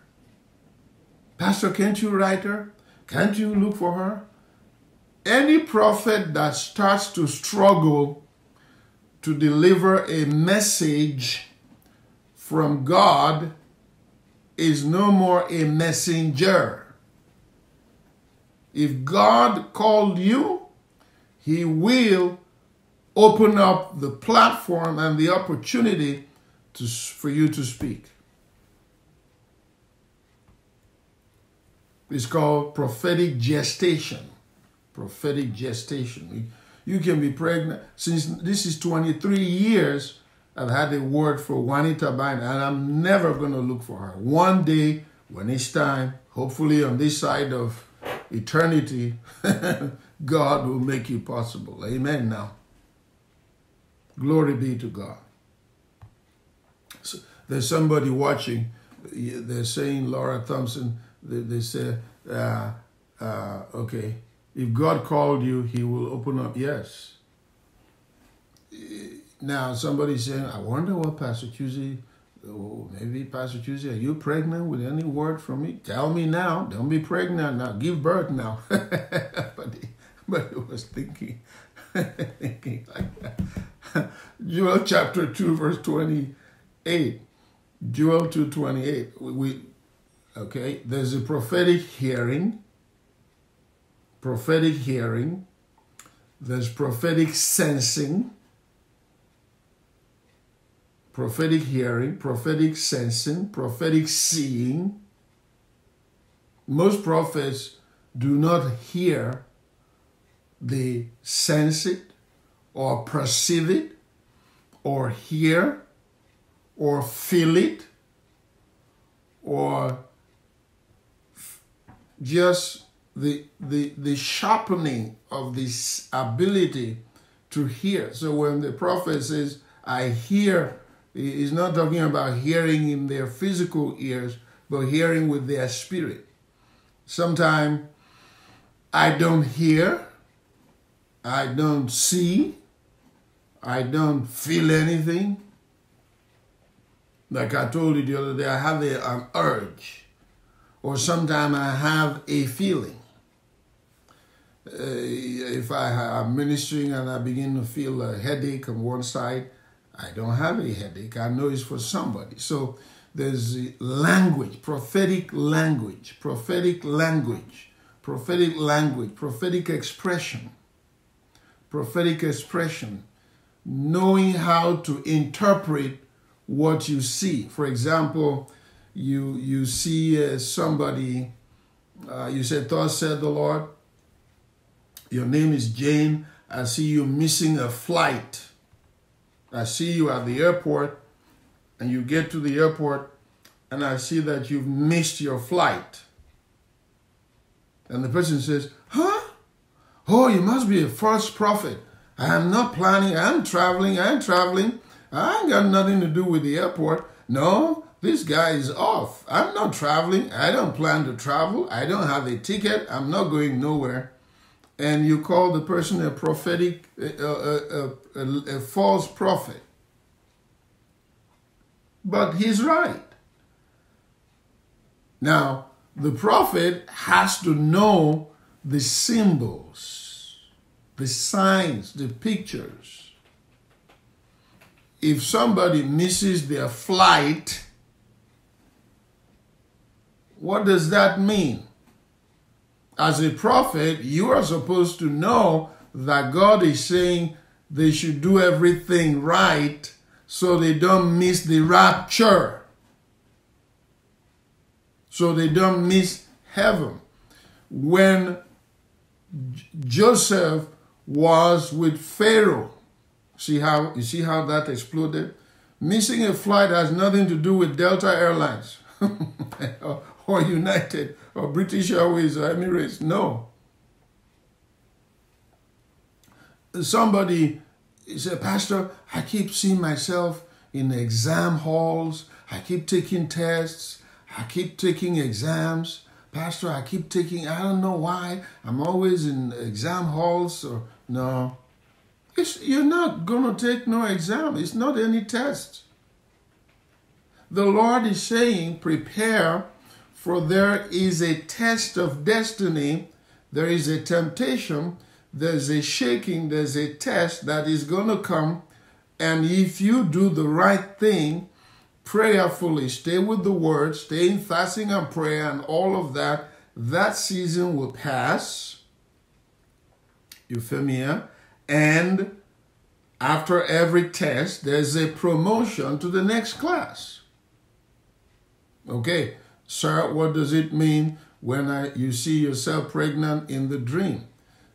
Pastor, can't you write her? Can't you look for her? Any prophet that starts to struggle to deliver a message from God is no more a messenger. If God called you, He will open up the platform and the opportunity to, for you to speak. It's called prophetic gestation. Prophetic gestation. You can be pregnant since this is 23 years I've had a word for Juanita Bynum, and I'm never going to look for her. One day, when it's time, hopefully on this side of eternity, <laughs> God will make it possible. Amen. Now, glory be to God. So there's somebody watching. They're saying Laura Thompson. They, they say, uh, uh, okay, if God called you, He will open up. Yes now, somebody saying, I wonder what Pastor Chuzzy, oh, maybe Pastor Chuzzy, are you pregnant with any word from me? Tell me now. Don't be pregnant now. Give birth now. <laughs> but, he, but he was thinking, <laughs> thinking like that. <laughs> Joel chapter 2, verse 28. Joel 2, 28. We, we, okay, there's a prophetic hearing. Prophetic hearing. There's prophetic sensing prophetic hearing, prophetic sensing, prophetic seeing. Most prophets do not hear, they sense it or perceive it or hear or feel it or just the, the, the sharpening of this ability to hear. So when the prophet says, I hear He's not talking about hearing in their physical ears, but hearing with their spirit. Sometimes I don't hear, I don't see, I don't feel anything. Like I told you the other day, I have a, an urge, or sometimes I have a feeling. Uh, if I am ministering and I begin to feel a headache on one side, I don't have a headache. I know it's for somebody. So there's language, prophetic language, prophetic language, prophetic language, prophetic expression, prophetic expression, knowing how to interpret what you see. For example, you you see uh, somebody, uh, you said, "Thus said the Lord." Your name is Jane. I see you missing a flight I see you at the airport and you get to the airport and I see that you've missed your flight. And the person says, Huh? Oh, you must be a false prophet. I am not planning. I'm traveling. I'm traveling. I ain't got nothing to do with the airport. No, this guy is off. I'm not traveling. I don't plan to travel. I don't have a ticket. I'm not going nowhere and you call the person a prophetic, a, a, a, a, false prophet. But he's right. Now, the prophet has to know the symbols, the signs, the pictures. If somebody misses their flight, what does that mean? As a prophet, you are supposed to know that God is saying they should do everything right so they don't miss the rapture. So they don't miss heaven. When Joseph was with Pharaoh, see how you see how that exploded? Missing a flight has nothing to do with Delta Airlines <laughs> <laughs> or United or British Airways or Emirates. No. Somebody said, Pastor, I keep seeing myself in exam halls. I keep taking tests. I keep taking exams. Pastor, I keep taking, I don't know why. I'm always in exam halls. Or, no. It's, you're not going to take no exam. It's not any test. The Lord is saying, prepare for there is a test of destiny, there is a temptation, there's a shaking, there's a test that is going to come. And if you do the right thing, prayerfully, stay with the word, stay in fasting and prayer and all of that, that season will pass. Euphemia. And after every test, there's a promotion to the next class. Okay. Sir, what does it mean when I, you see yourself pregnant in the dream?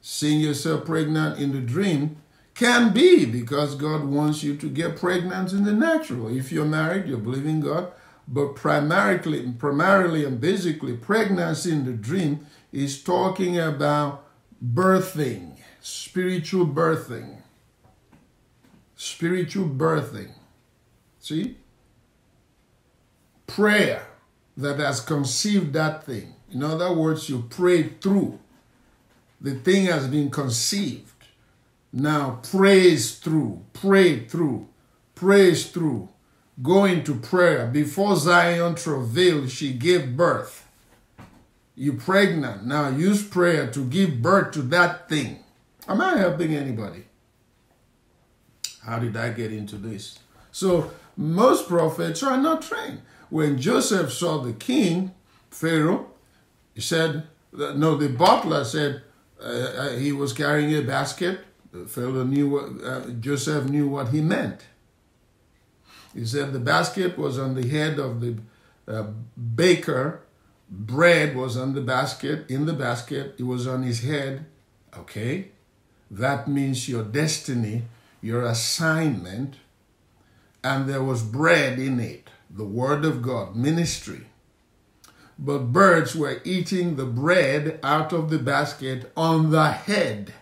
Seeing yourself pregnant in the dream can be because God wants you to get pregnant in the natural. If you're married, you're believing God. But primarily, primarily and basically, pregnancy in the dream is talking about birthing, spiritual birthing. Spiritual birthing. See? Prayer that has conceived that thing. In other words, you prayed through. The thing has been conceived. Now praise through, pray through, praise through. Go into prayer. Before Zion travailed, she gave birth. You pregnant. Now use prayer to give birth to that thing. Am I helping anybody? How did I get into this? So most prophets are not trained. When Joseph saw the king, Pharaoh, he said, no, the butler said uh, uh, he was carrying a basket. Pharaoh knew what, uh, Joseph knew what he meant. He said the basket was on the head of the uh, baker. Bread was on the basket, in the basket. It was on his head. Okay. That means your destiny, your assignment, and there was bread in it the Word of God, ministry. But birds were eating the bread out of the basket on the head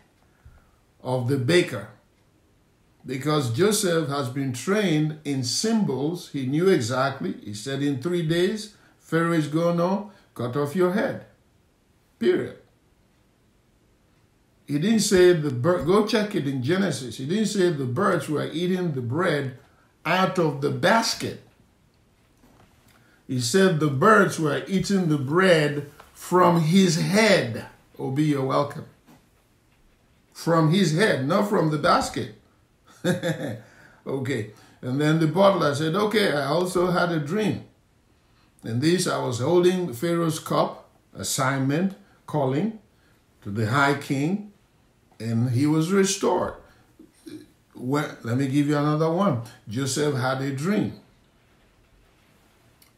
of the baker. Because Joseph has been trained in symbols, he knew exactly. He said, In three days, Pharaoh is going to cut off your head. Period. He didn't say the bird, go check it in Genesis. He didn't say the birds were eating the bread out of the basket. He said the birds were eating the bread from his head. Obi, you're welcome. From his head, not from the basket. <laughs> okay. And then the butler said, Okay, I also had a dream. And this I was holding Pharaoh's cup, assignment, calling to the high king, and he was restored. Well, let me give you another one. Joseph had a dream.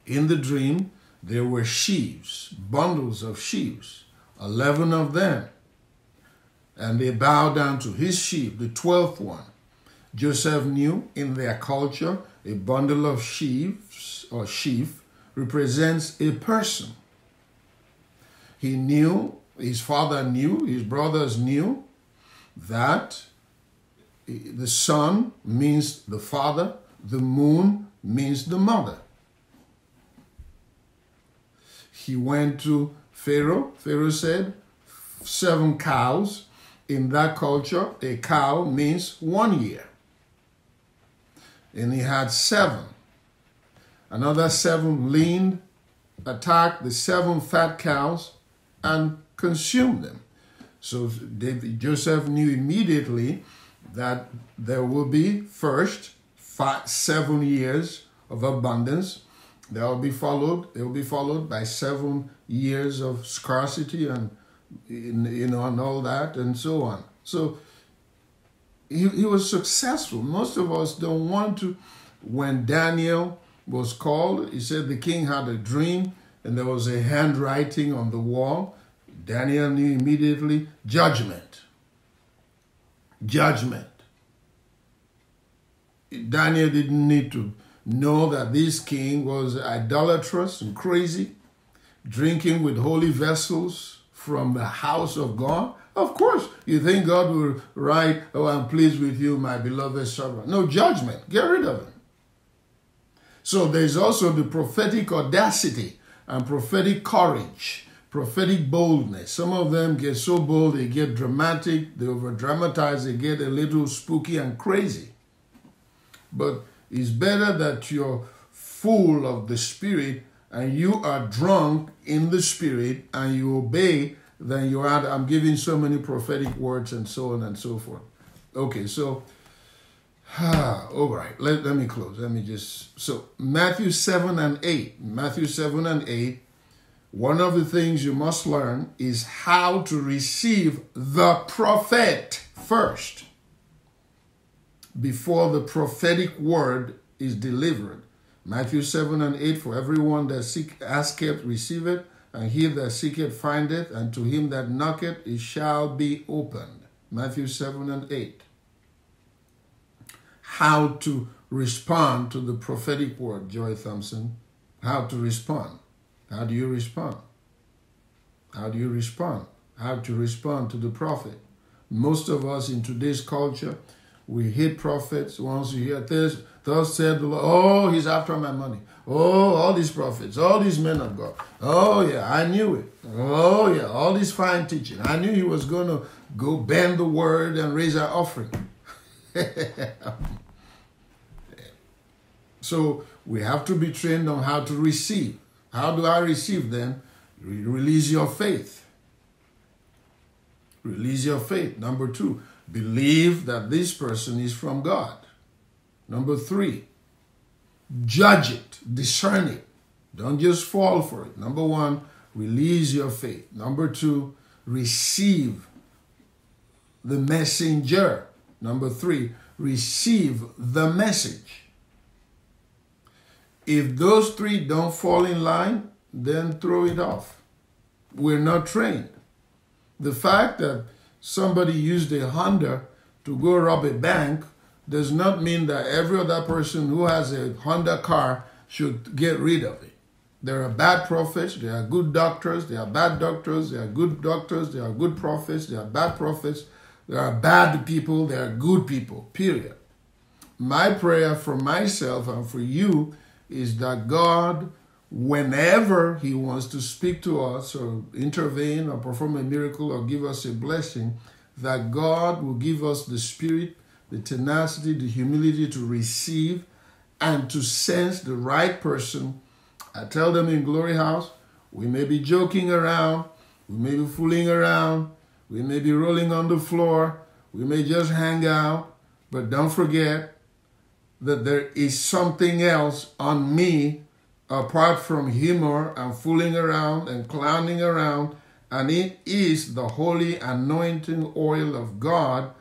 In the dream, there were sheaves, bundles of sheaves, 11 of them. And they bowed down to his sheaf, the 12th one. Joseph knew in their culture, a bundle of sheaves or sheaf represents a person. He knew, his father knew, his brothers knew that the sun means the father, the moon means the mother he went to Pharaoh. Pharaoh said, seven cows. In that culture, a cow means one year. And he had seven. Another seven leaned attacked the seven fat cows and consumed them. So David, Joseph knew immediately that there will be first five, seven years of abundance. They will be followed. They will be followed by seven years of scarcity and you know and all that and so on. So he, he was successful. Most of us don't want to. When Daniel was called, he said the king had a dream and there was a handwriting on the wall. Daniel knew immediately judgment. Judgment. Daniel didn't need to know that this king was idolatrous and crazy, drinking with holy vessels from the house of God. Of course, you think God will write, Oh, I'm pleased with you, my beloved servant. No judgment. Get rid of him. So there's also the prophetic audacity and prophetic courage, prophetic boldness. Some of them get so bold, they get dramatic, they over dramatize, they get a little spooky and crazy. But it's better that you're full of the Spirit and you are drunk in the Spirit and you obey than you are. I'm giving so many prophetic words and so on and so forth. Okay, so Ah, <sighs> all right. Let, let me close. Let me just. So, Matthew 7 and 8. Matthew 7 and 8. One of the things you must learn is how to receive the prophet first before the prophetic word is delivered. Matthew 7 and 8 For everyone that seek, asketh, receiveth, and he that seeketh, findeth, and to him that knocketh, it shall be opened. Matthew 7 and 8 how to respond to the prophetic word, Joy Thompson. How to respond. How do you respond? How do you respond? How to respond to the prophet. Most of us in today's culture, we hit prophets. Once you hear this, thus said the Lord, oh, he's after my money. Oh, all these prophets, all these men of God. Oh, yeah, I knew it. Oh, yeah, all this fine teaching. I knew he was going to go bend the word and raise our offering. <laughs> so we have to be trained on how to receive. How do I receive then? Release your faith. Release your faith. Number two, believe that this person is from God. Number three, judge it, discern it. Don't just fall for it. Number one, release your faith. Number two, receive the messenger. Number three, receive the message. If those three don't fall in line, then throw it off. We're not trained. The fact that somebody used a Honda to go rob a bank does not mean that every other person who has a Honda car should get rid of it. There are bad prophets, there are good doctors, there are bad doctors, there are good doctors, there are good prophets, there are bad prophets, there are bad people, there are good people, period. My prayer for myself and for you is that God, whenever He wants to speak to us or intervene or perform a miracle or give us a blessing, that God will give us the spirit, the tenacity, the humility to receive and to sense the right person. I tell them in Glory House, we may be joking around, we may be fooling around, we may be rolling on the floor. We may just hang out. But don't forget that there is something else on me apart from humor and fooling around and clowning around. And it is the holy anointing oil of God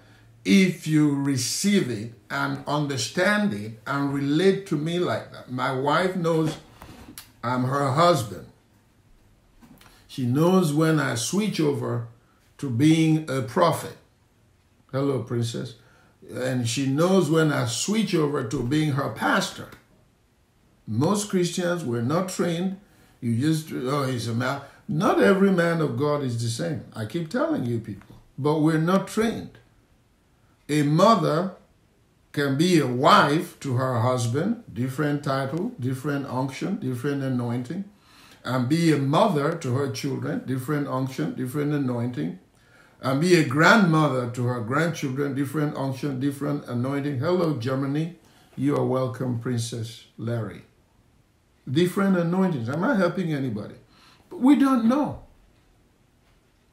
if you receive it and understand it and relate to me like that. My wife knows I'm her husband. She knows when I switch over to being a prophet. Hello, princess. And she knows when I switch over to being her pastor. Most Christians were not trained. You just, oh, he's a man. Not every man of God is the same. I keep telling you people. But we're not trained. A mother can be a wife to her husband, different title, different unction, different anointing, and be a mother to her children, different unction, different anointing, and be a grandmother to her grandchildren, different unction, different anointing. Hello, Germany. You are welcome, Princess Larry. Different anointings. Am I helping anybody? But we don't know.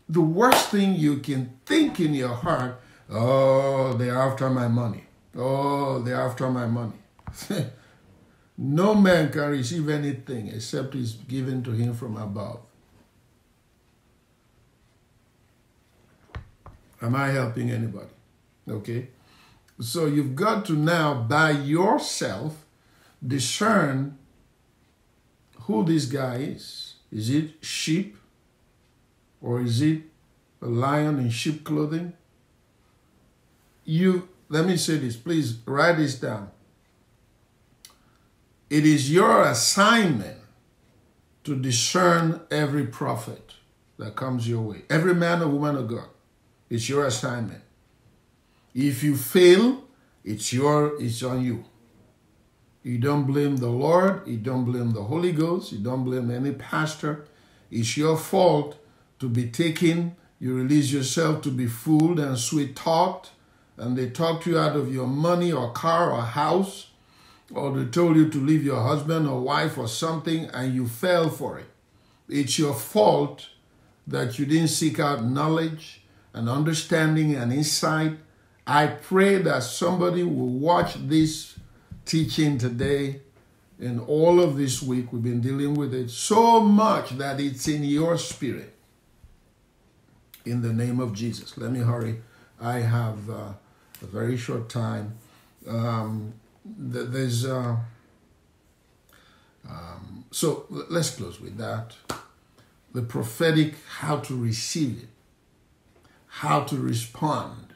The worst thing you can think in your heart, oh, they're after my money. Oh, they're after my money. <laughs> no man can receive anything except it's given to him from above. Am I helping anybody? Okay. So you've got to now, by yourself, discern who this guy is. Is it sheep? Or is it a lion in sheep clothing? You, let me say this, please write this down. It is your assignment to discern every prophet that comes your way, every man or woman of God. It's your assignment. If you fail, it's your it's on you. You don't blame the Lord, you don't blame the Holy Ghost, you don't blame any pastor. It's your fault to be taken. You release yourself to be fooled and sweet talked, and they talked you out of your money or car or house, or they told you to leave your husband or wife or something, and you fell for it. It's your fault that you didn't seek out knowledge and understanding and insight. I pray that somebody will watch this teaching today and all of this week. We've been dealing with it so much that it's in your spirit. In the name of Jesus. Let me hurry. I have uh, a very short time. Um, there's uh, um, so let's close with that. The prophetic, how to receive it how to respond.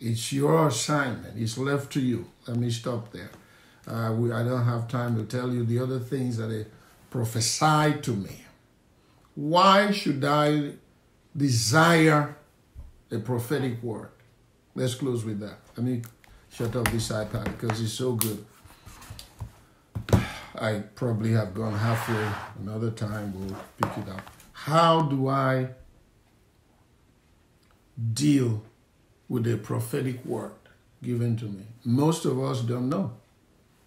It's your assignment. It's left to you. Let me stop there. Uh, we, I don't have time to tell you the other things that they prophesied to me. Why should I desire a prophetic word? Let's close with that. Let me shut off this iPad because it's so good. I probably have gone halfway. Another time we'll pick it up. How do I deal with a prophetic word given to me. Most of us don't know.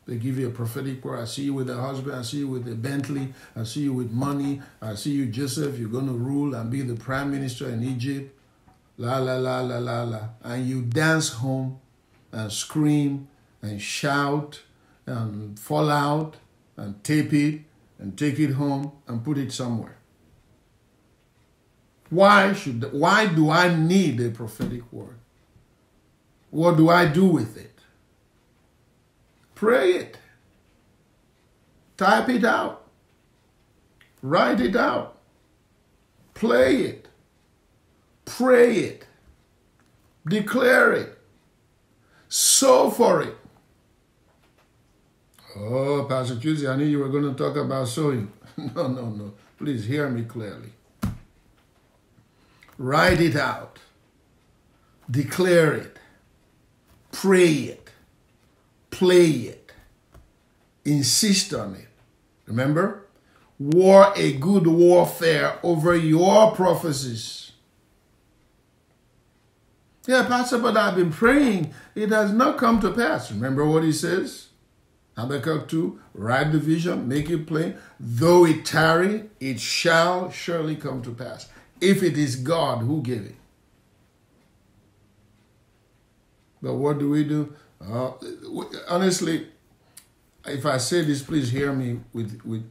They give you a prophetic word. I see you with a husband. I see you with a Bentley. I see you with money. I see you, Joseph. You're going to rule and be the prime minister in Egypt. La, la, la, la, la, la. And you dance home and scream and shout and fall out and tape it and take it home and put it somewhere. Why should why do I need a prophetic word? What do I do with it? Pray it. Type it out. Write it out. Play it. Pray it. Declare it. Sow for it. Oh, Pastor Chuzzy, I knew you were going to talk about sowing. <laughs> No, no, no. Please hear me clearly. Write it out. Declare it. Pray it. Play it. Insist on it. Remember? War a good warfare over your prophecies. Yeah, Pastor, but I've been praying. It has not come to pass. Remember what he says? Habakkuk 2, write the vision, make it plain. Though it tarry, it shall surely come to pass if it is God who gave it. But what do we do? Uh, honestly, if I say this, please hear me with with.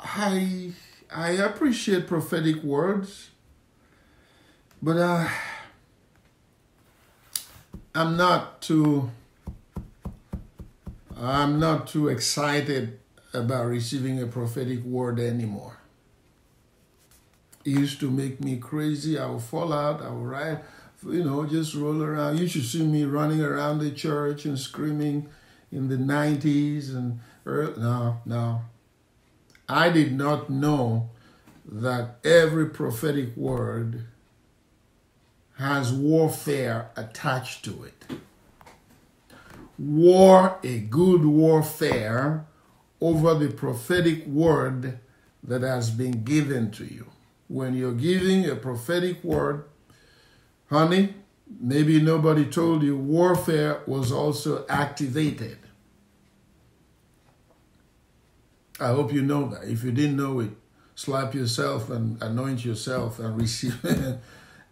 I I appreciate prophetic words, but uh, I'm not too. I'm not too excited about receiving a prophetic word anymore. It used to make me crazy. I would fall out. I would ride, you know, just roll around. You should see me running around the church and screaming in the 90s and early, no, no. I did not know that every prophetic word has warfare attached to it. War, a good warfare over the prophetic word that has been given to you when you're giving a prophetic word, honey, maybe nobody told you warfare was also activated. I hope you know that. If you didn't know it, slap yourself and anoint yourself and receive. <laughs>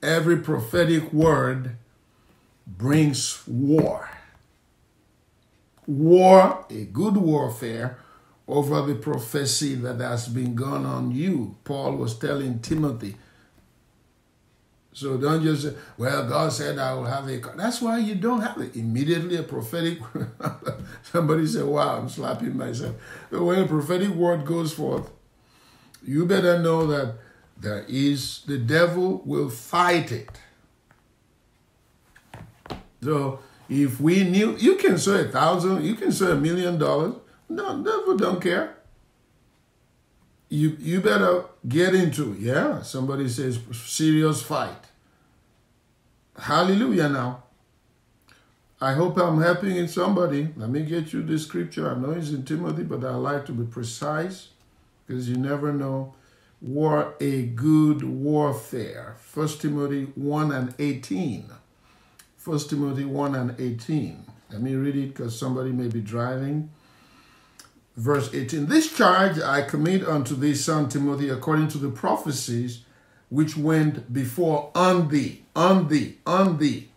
Every prophetic word brings war. War, a good warfare over the prophecy that has been gone on you. Paul was telling Timothy. So don't just say, well, God said I will have a car. That's why you don't have it. Immediately a prophetic, <laughs> somebody said, wow, I'm slapping myself. But when a prophetic word goes forth, you better know that there is, the devil will fight it. So if we knew, you can sow a thousand, you can sow a million dollars. No, devil don't care. You you better get into yeah. Somebody says serious fight. Hallelujah now. I hope I'm helping somebody. Let me get you the scripture. I know it's in Timothy, but I like to be precise because you never know. War a good warfare. First Timothy 1 and 18. First Timothy 1 and 18. Let me read it because somebody may be driving. Verse 18 This charge I commit unto thee, son Timothy, according to the prophecies which went before on thee, on thee, on thee,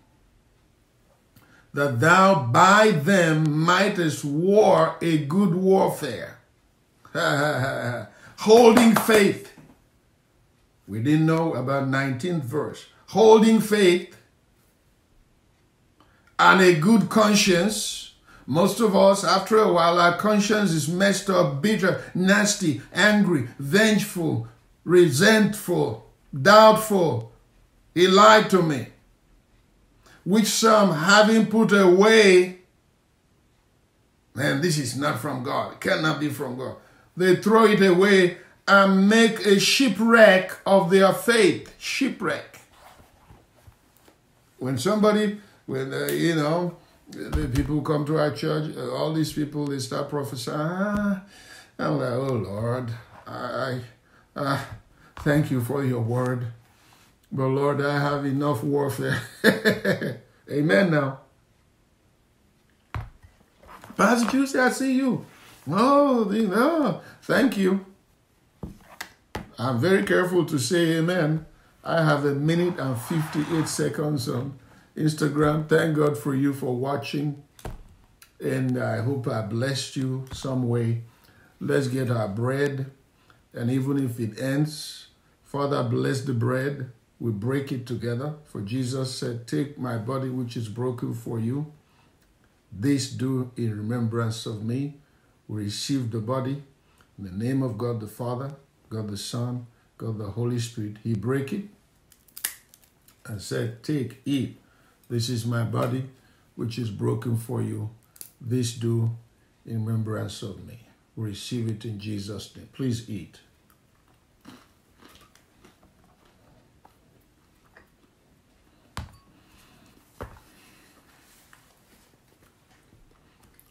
that thou by them mightest war a good warfare, <laughs> holding faith. We didn't know about 19th verse. Holding faith and a good conscience. Most of us, after a while, our conscience is messed up, bitter, nasty, angry, vengeful, resentful, doubtful. He lied to me. Which some, having put away, man, this is not from God. It cannot be from God. They throw it away and make a shipwreck of their faith. Shipwreck. When somebody when uh, you know the people come to our church, uh, all these people they start prophesying. Ah, I'm like, oh Lord, I, I uh, thank you for your word, but Lord, I have enough warfare. <laughs> Amen. Now, Pastor Chuzzy, I see you. Oh, you know, thank you. I'm very careful to say amen. I have a minute and 58 seconds on Instagram. Thank God for you for watching. And I hope I blessed you some way. Let's get our bread. And even if it ends, Father, bless the bread. We break it together. For Jesus said, Take my body which is broken for you. This do in remembrance of me. We receive the body in the name of God the Father, God the Son, God the Holy Spirit. He break it and said, Take, eat. This is my body, which is broken for you. This do in remembrance of me. Receive it in Jesus' name. Please eat.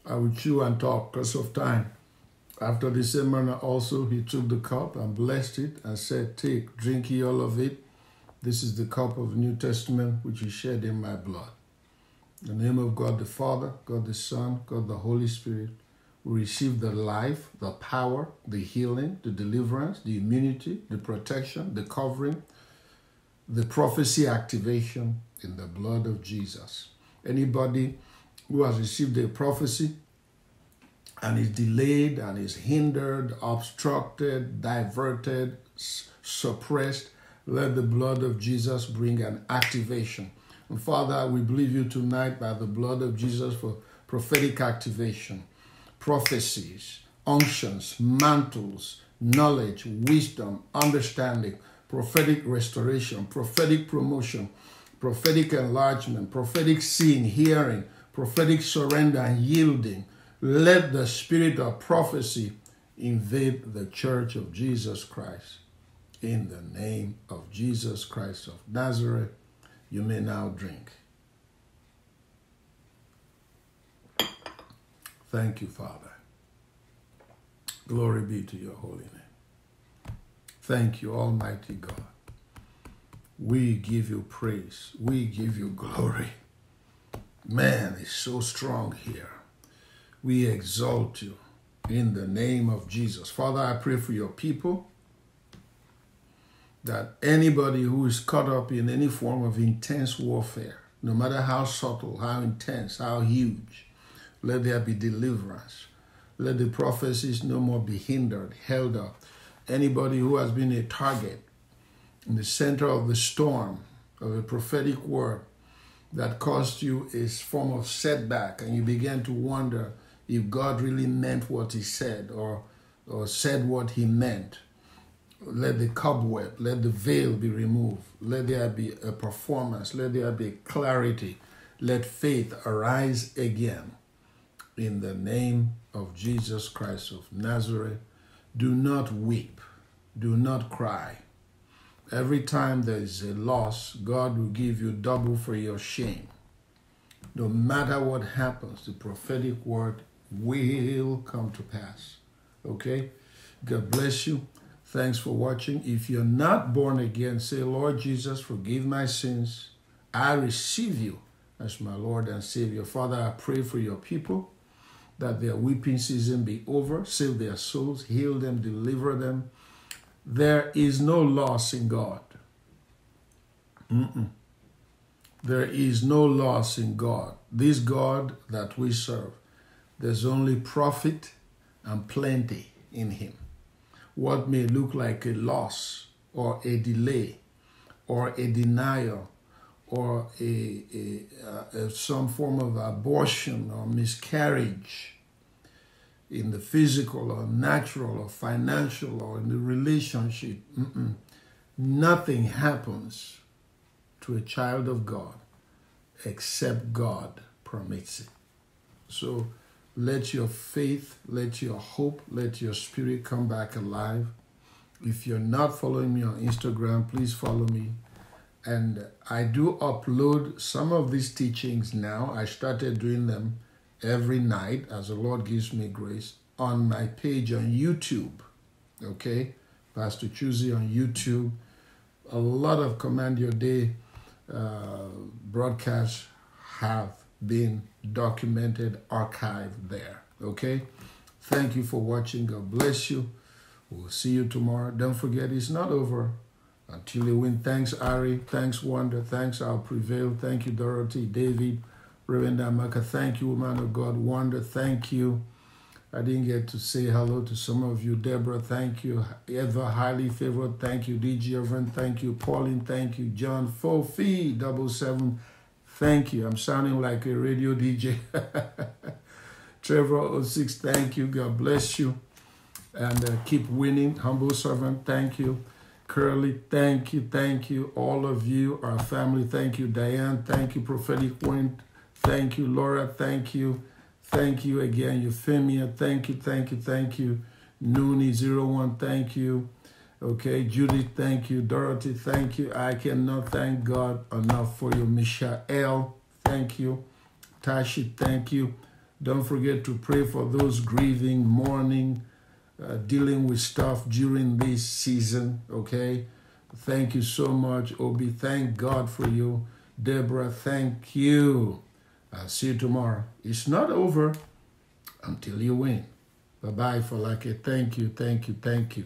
I will chew and talk because of time. After the same also he took the cup and blessed it and said, Take, drink ye all of it. This is the cup of New Testament which is shed in my blood. In the name of God the Father, God the Son, God the Holy Spirit, we receive the life, the power, the healing, the deliverance, the immunity, the protection, the covering, the prophecy activation in the blood of Jesus. Anybody who has received a prophecy and is delayed and is hindered, obstructed, diverted, suppressed, let the blood of Jesus bring an activation. And Father, we believe you tonight by the blood of Jesus for prophetic activation, prophecies, unctions, mantles, knowledge, wisdom, understanding, prophetic restoration, prophetic promotion, prophetic enlargement, prophetic seeing, hearing, prophetic surrender and yielding. Let the spirit of prophecy invade the church of Jesus Christ. In the name of Jesus Christ of Nazareth, you may now drink. Thank you, Father. Glory be to your holy name. Thank you, Almighty God. We give you praise. We give you glory. Man is so strong here. We exalt you. in the name of Jesus. Father, I pray for your people that anybody who is caught up in any form of intense warfare, no matter how subtle, how intense, how huge, let there be deliverance. Let the prophecies no more be hindered, held up. Anybody who has been a target in the center of the storm of a prophetic word that caused you a form of setback, and you began to wonder if God really meant what He said or, or said what He meant let the cobweb, let the veil be removed. Let there be a performance. Let there be clarity. Let faith arise again. In the name of Jesus Christ of Nazareth, do not weep. Do not cry. Every time there is a loss, God will give you double for your shame. No matter what happens, the prophetic word will come to pass. Okay? God bless you. Thanks for watching. If you're not born again, say, Lord Jesus, forgive my sins. I receive you as my Lord and Savior. Father, I pray for your people that their weeping season be over, save their souls, heal them, deliver them. There is no loss in God. Mm-mm. There is no loss in God. This God that we serve, there's only profit and plenty in Him what may look like a loss or a delay or a denial or a, a, a, some form of abortion or miscarriage in the physical or natural or financial or in the relationship. Mm-mm. Nothing happens to a child of God except God permits it. So let your faith, let your hope, let your spirit come back alive. If you're not following me on Instagram, please follow me. And I do upload some of these teachings now. I started doing them every night as the Lord gives me grace on my page on YouTube. Okay? Pastor Chuzzy on YouTube. A lot of Command Your Day uh, broadcasts have been documented, archived there. Okay? Thank you for watching. God bless you. We'll see you tomorrow. Don't forget, it's not over until you win. Thanks, Ari. Thanks, Wonder. Thanks, I'll prevail. Thank you, Dorothy, David, Reverend Amaka. Thank you, woman of God. Wonder, thank you. I didn't get to say hello to some of you. Deborah, thank you. Eva, highly favored, thank you. DJ Reverend, thank you. Pauline, thank you. John Fofi, double seven. Thank you. I'm sounding like a radio DJ. <laughs> Trevor 06, thank you. God bless you. And uh, keep winning. Humble servant, thank you. Curly, thank you, thank you. All of you, our family, thank you. Diane, thank you. Prophetic Wind, thank you. Laura, thank you. Thank you again. Euphemia, thank you, thank you, thank you. Noonie01, thank you. Okay, Judy, thank you. Dorothy, thank you. I cannot thank God enough for you. Michelle, thank you. Tashi, thank you. Don't forget to pray for those grieving, mourning, uh, dealing with stuff during this season. Okay, thank you so much, Obi. Thank God for you. Deborah, thank you. I'll see you tomorrow. It's not over until you win. Bye bye for like a thank you, thank you, thank you.